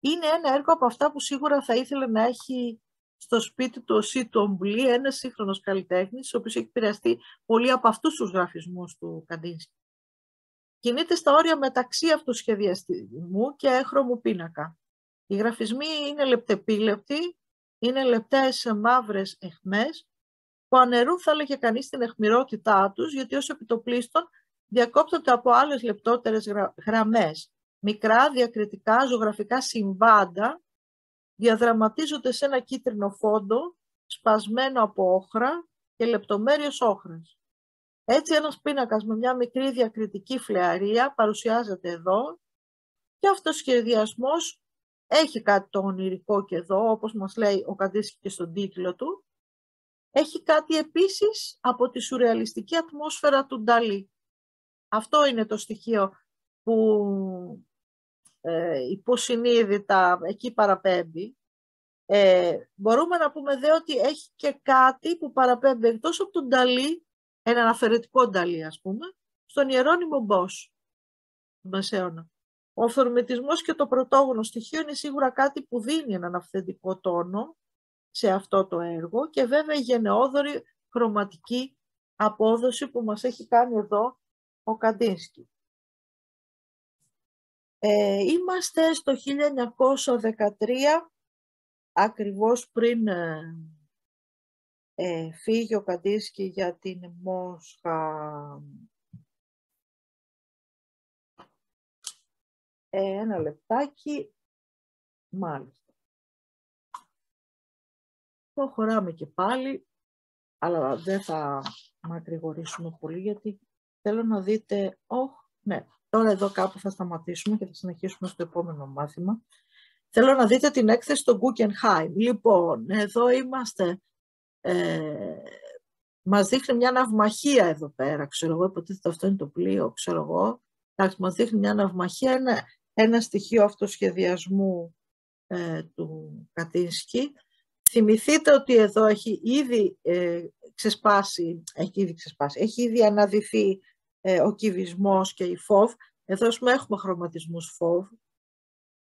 Είναι ένα έργο από αυτά που σίγουρα θα ήθελε να έχει στο σπίτι του ο Σι Τομπλή, ένας σύγχρονος καλλιτέχνης, ο οποίος έχει επηρεαστεί πολύ από αυτούς τους γραφισμούς του Καντίνσκι κινείται στα όρια μεταξύ αυτοσχεδιαστισμού και έχρωμου πίνακα. Οι γραφισμοί είναι λεπτεπίλεπτοι, είναι λεπτές μαύρες εχμές, που αναιρούν θα έλεγε κανείς την εχμηρότητά τους, γιατί ως επιτοπλίστων διακόπτονται από άλλες λεπτότερες γραμμές. Μικρά διακριτικά ζωγραφικά συμβάντα διαδραματίζονται σε ένα κίτρινο φόντο, σπασμένο από όχρα και λεπτομέρειες όχρας. Έτσι ένας πίνακας με μια μικρή διακριτική φλεαρία παρουσιάζεται εδώ και αυτός ο σχεδιασμός έχει κάτι το ονειρικό και εδώ, όπως μας λέει ο Καντίσκης και στον τίτλο του. Έχει κάτι επίσης από τη σουρεαλιστική ατμόσφαιρα του Νταλή. Αυτό είναι το στοιχείο που ε, υποσυνείδητα εκεί παραπέμπει. Ε, μπορούμε να πούμε δε ότι έχει και κάτι που παραπέμπει εκτός από τον Νταλή ένα αφαιρετικό νταλί, ας πούμε, στον Ιερώνυμο Μπός, του Μεσαίωνα. Ο αυθορμητισμός και το πρωτόγονο στοιχείο είναι σίγουρα κάτι που δίνει έναν αυθεντικό τόνο σε αυτό το έργο και βέβαια η γενναιόδορη χρωματική απόδοση που μας έχει κάνει εδώ ο Καντίνσκι. Ε, είμαστε στο 1913, ακριβώς πριν ε, ε, φύγει ο Καντίσκι για την Μόσχα. Ε, ένα λεπτάκι. Μάλιστα. Προχωράμε και πάλι, αλλά δεν θα μακρηγορήσουμε πολύ γιατί θέλω να δείτε... Oh, ναι, τώρα εδώ κάπου θα σταματήσουμε και θα συνεχίσουμε στο επόμενο μάθημα. Θέλω να δείτε την έκθεση στο Guggenheim. Λοιπόν, εδώ είμαστε. Ε, μας δείχνει μια ναυμαχία εδώ πέρα, ξέρω εγώ, υποτίθεται αυτό είναι το πλοίο, ξέρω εγώ. Εντάξει, μας δείχνει μια ναυμαχία, ένα, ένα στοιχείο αυτοσχεδιασμού ε, του Κατίνσκι. Θυμηθείτε ότι εδώ έχει ήδη ε, ξεσπάσει, έχει ήδη ξεσπάσει, έχει ήδη αναδυθεί ε, ο κυβισμός και η φόβ. Εδώ έχουμε χρωματισμούς φόβ,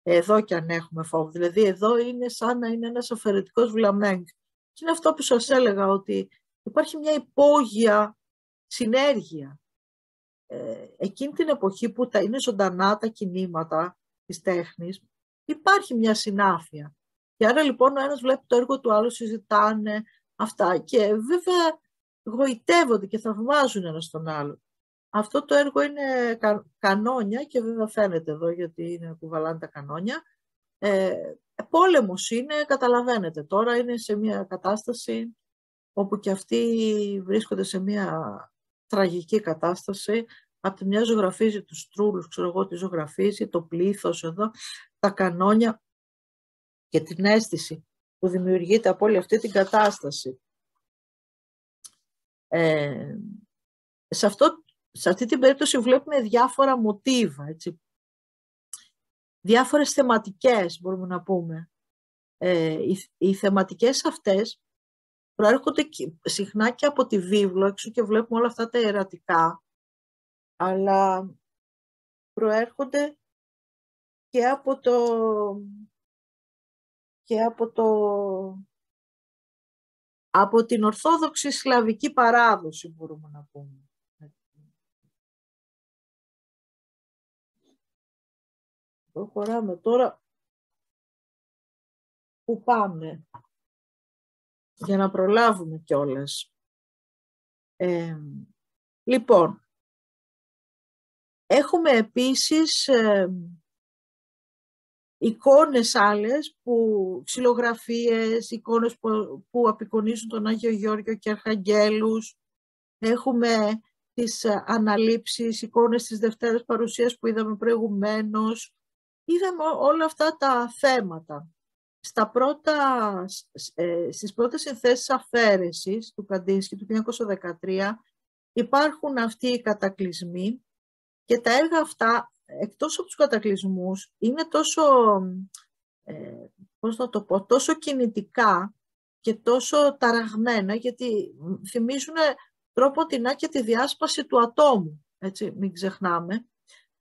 εδώ και αν έχουμε φόβ. Δηλαδή εδώ είναι σαν να είναι ένας αφαιρετικός βλαμέγκ. Και είναι αυτό που σας έλεγα ότι υπάρχει μια υπόγεια συνέργεια. Ε, εκείνη την εποχή που τα είναι ζωντανά τα κινήματα της τέχνης, υπάρχει μια συνάφεια. Και άρα λοιπόν ο ένας βλέπει το έργο του άλλου, συζητάνε αυτά και βέβαια γοητεύονται και θαυμάζουν ένας τον άλλο. Αυτό το έργο είναι κανόνια και βέβαια φαίνεται εδώ γιατί είναι κουβαλάνε τα κανόνια. Ε, πόλεμος είναι, καταλαβαίνετε, τώρα είναι σε μια κατάσταση όπου και αυτοί βρίσκονται σε μια τραγική κατάσταση. Από τη μια ζωγραφίζει τους τρούλους, ξέρω εγώ τι ζωγραφίζει, το πλήθος εδώ, τα κανόνια και την αίσθηση που δημιουργείται από όλη αυτή την κατάσταση. Ε, σε, αυτό, σε αυτή την περίπτωση βλέπουμε διάφορα μοτίβα, έτσι. Διάφορες θεματικές μπορούμε να πούμε. Ε, οι, οι θεματικές αυτές προέρχονται συχνά και από τη βίβλο, έξω και βλέπουμε όλα αυτά τα ερατικά, αλλά προέρχονται και από το και από το από την ορθόδοξη σλαβική παράδοση μπορούμε να πούμε. Προχωράμε τώρα. Πού πάμε; Για να προλάβουμε κιόλας. Ε, λοιπόν, έχουμε επίσης ε, εικόνες άλλες, που, ξυλογραφίες, εικόνες που, που απεικονίζουν τον Άγιο Γιώργιο και Αρχαγγέλους. Έχουμε τις ε, αναλήψεις, εικόνες της Δευτέρας Παρουσίας που είδαμε προηγουμένως. Είδαμε όλα αυτά τα θέματα. Στα πρώτα, ε, στις πρώτες συνθέσεις αφαίρεσης του Καντίνσκι του 1913 υπάρχουν αυτοί οι κατακλυσμοί και τα έργα αυτά, εκτός από τους κατακλυσμούς, είναι τόσο, ε, πώς θα το πω, τόσο κινητικά και τόσο ταραγμένα, γιατί θυμίζουν τρόπο την και τη διάσπαση του ατόμου, έτσι, μην ξεχνάμε,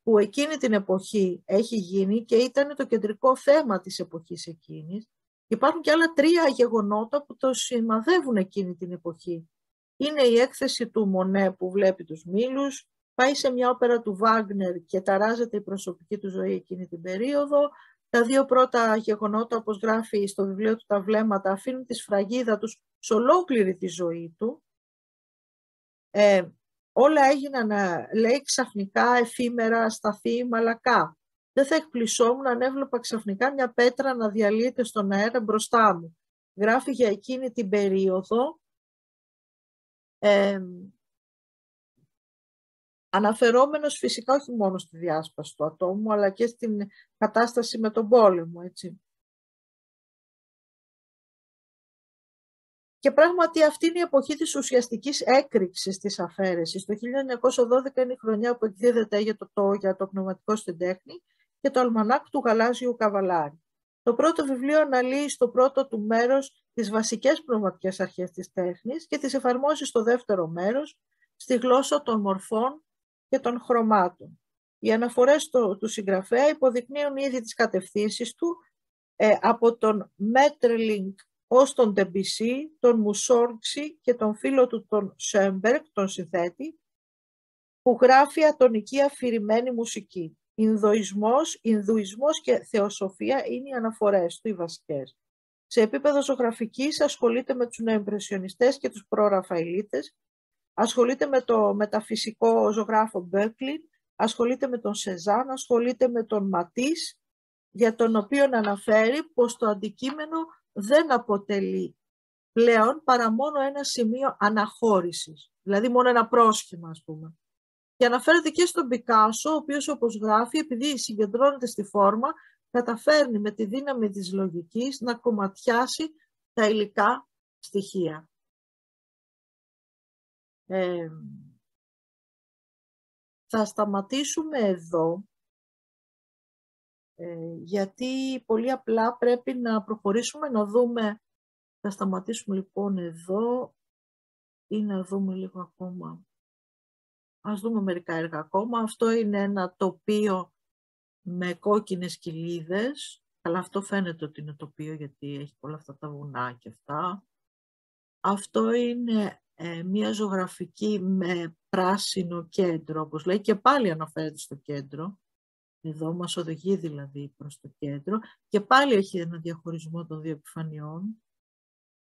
που εκείνη την εποχή έχει γίνει και ήταν το κεντρικό θέμα της εποχής εκείνης. Υπάρχουν και άλλα τρία γεγονότα που το σημαδεύουν εκείνη την εποχή. Είναι η έκθεση του Μονέ που βλέπει τους μήλους, πάει σε μια όπερα του Βάγνερ και ταράζεται η προσωπική του ζωή εκείνη την περίοδο. Τα δύο πρώτα γεγονότα, όπως γράφει στο βιβλίο του τα βλέμματα, αφήνουν τη σφραγίδα τους σε ολόκληρη τη ζωή του. Ε, όλα έγιναν, ε, λέει, ξαφνικά, εφήμερα, σταθή, μαλακά. Δεν θα εκπλησόμουν αν έβλεπα ξαφνικά μια πέτρα να διαλύεται στον αέρα μπροστά μου. Γράφει για εκείνη την περίοδο, ε, αναφερόμενος φυσικά όχι μόνο στη διάσπαση του ατόμου, αλλά και στην κατάσταση με τον πόλεμο, έτσι. Και πράγματι αυτή είναι η εποχή της ουσιαστικής έκρηξης της αφαίρεσης. Το 1912 είναι η χρονιά που εκδίδεται για το, το, για το πνευματικό στην τέχνη και το αλμανάκ του Γαλάζιου Καβαλάρη. Το πρώτο βιβλίο αναλύει στο πρώτο του μέρος τις βασικές πνευματικές αρχές της τέχνης και τις εφαρμόζει στο δεύτερο μέρος στη γλώσσα των μορφών και των χρωμάτων. Οι αναφορές του, του συγγραφέα υποδεικνύουν ήδη τις κατευθύνσεις του ε, από τον Μέτερλινγκ ως τον Ντεμπισί, τον Μουσόργκσκι και τον φίλο του τον Σένμπεργκ, τον συνθέτη, που γράφει ατονική αφηρημένη μουσική. Ινδοϊσμός, Ινδουισμός και Θεοσοφία είναι οι αναφορές του, οι βασικές. Σε επίπεδο ζωγραφικής ασχολείται με τους νεοεμπρεσιονιστές και τους προραφαηλίτες, ασχολείται με το μεταφυσικό ζωγράφο Μπέκλιν, ασχολείται με τον Σεζάν, ασχολείται με τον Ματής, για τον οποίο αναφέρει πως το αντικείμενο δεν αποτελεί πλέον παρά μόνο ένα σημείο αναχώρησης, δηλαδή μόνο ένα πρόσχημα ας πούμε. Και αναφέρεται και στον Πικάσο, ο οποίος όπως γράφει, επειδή συγκεντρώνεται στη φόρμα, καταφέρνει με τη δύναμη της λογικής να κομματιάσει τα υλικά στοιχεία. Ε, θα σταματήσουμε εδώ, ε, γιατί πολύ απλά πρέπει να προχωρήσουμε να δούμε, θα σταματήσουμε λοιπόν εδώ ή να δούμε λίγο ακόμα. Ας δούμε μερικά έργα ακόμα. Αυτό είναι ένα τοπίο με κόκκινες κοιλίδες. Αλλά αυτό φαίνεται ότι είναι τοπίο γιατί έχει πολλά αυτά τα βουνά και αυτά. Αυτό είναι ε, μια ζωγραφική με πράσινο κέντρο, όπως λέει, και πάλι αναφέρεται στο κέντρο. Εδώ μας οδηγεί δηλαδή προς το κέντρο και πάλι έχει ένα διαχωρισμό των δύο επιφανειών.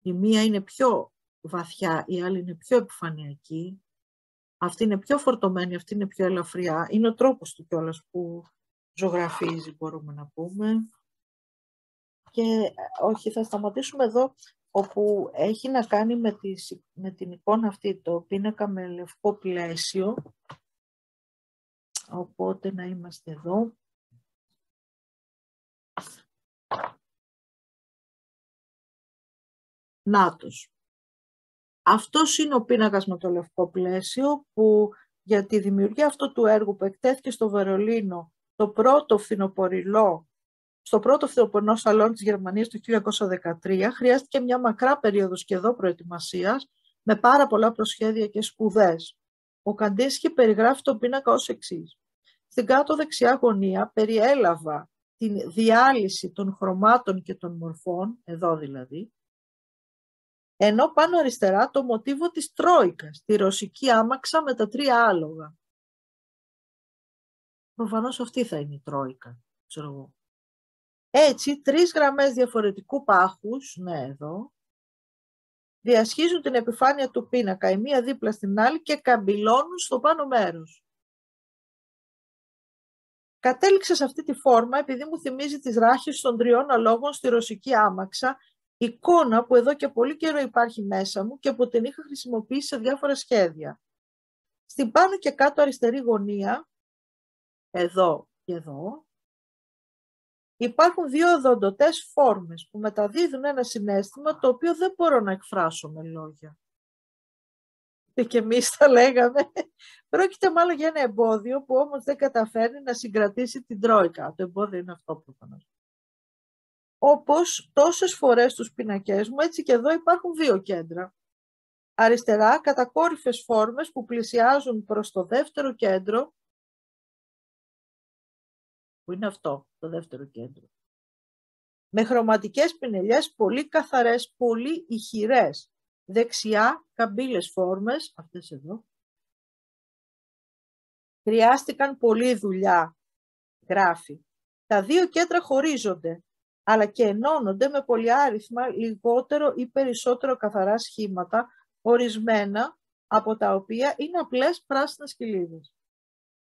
Η μία είναι πιο βαθιά, η άλλη είναι πιο επιφανειακή. Αυτή είναι πιο φορτωμένη, αυτή είναι πιο ελαφριά. Είναι ο τρόπος του κιόλας που ζωγραφίζει, μπορούμε να πούμε. Και ε, όχι, θα σταματήσουμε εδώ όπου έχει να κάνει με, με την εικόνα αυτή, το πίνακα με λευκό πλαίσιο. Οπότε να είμαστε εδώ. Νάτος. Αυτός είναι ο πίνακας με το λευκό πλαίσιο που για τη δημιουργία αυτού του έργου που εκτέθηκε στο Βερολίνο το πρώτο φθινοπορειλό στο πρώτο φθινοπορεινό σαλόν της Γερμανίας του 1913 χρειάστηκε μια μακρά περίοδος και εδώ προετοιμασίας με πάρα πολλά προσχέδια και σπουδές. Ο Καντίσχη περιγράφει τον πίνακα ως εξής. Στην κάτω δεξιά γωνία περιέλαβα την διάλυση των χρωμάτων και των μορφών, εδώ δηλαδή, ενώ πάνω αριστερά το μοτίβο της Τρόικας, τη ρωσική άμαξα με τα τρία άλογα. Προφανώς αυτή θα είναι η Τρόικα, ξέρω εγώ. Έτσι, τρεις γραμμές διαφορετικού πάχους, ναι εδώ, διασχίζουν την επιφάνεια του πίνακα η μία δίπλα στην άλλη και καμπυλώνουν στο πάνω μέρος. Κατέληξε σε αυτή τη φόρμα επειδή μου θυμίζει τις ράχες των τριών αλόγων στη ρωσική άμαξα, εικόνα που εδώ και πολύ καιρό υπάρχει μέσα μου και που την είχα χρησιμοποιήσει σε διάφορα σχέδια. Στην πάνω και κάτω αριστερή γωνία, εδώ και εδώ, υπάρχουν δύο οδοντοτές φόρμες που μεταδίδουν ένα συνέστημα το οποίο δεν μπορώ να εκφράσω με λόγια. Και εμείς τα λέγαμε. Πρόκειται μάλλον για ένα εμπόδιο που όμως δεν καταφέρνει να συγκρατήσει την τρόικα. Το εμπόδιο είναι αυτό προφανώς. Όπως τόσες φορές στους πινακές μου, έτσι και εδώ υπάρχουν δύο κέντρα. Αριστερά, κατακόρυφες φόρμες που πλησιάζουν προς το δεύτερο κέντρο που είναι αυτό το δεύτερο κέντρο. Με χρωματικές πινελιές πολύ καθαρές, πολύ ηχηρές. Δεξιά, καμπύλες φόρμες, αυτές εδώ. Χρειάστηκαν πολλή δουλειά, γράφει. Τα δύο κέντρα χωρίζονται, αλλά και ενώνονται με πολυάριθμα λιγότερο ή περισσότερο καθαρά σχήματα, ορισμένα από τα οποία είναι απλές πράσινες κοιλίδες.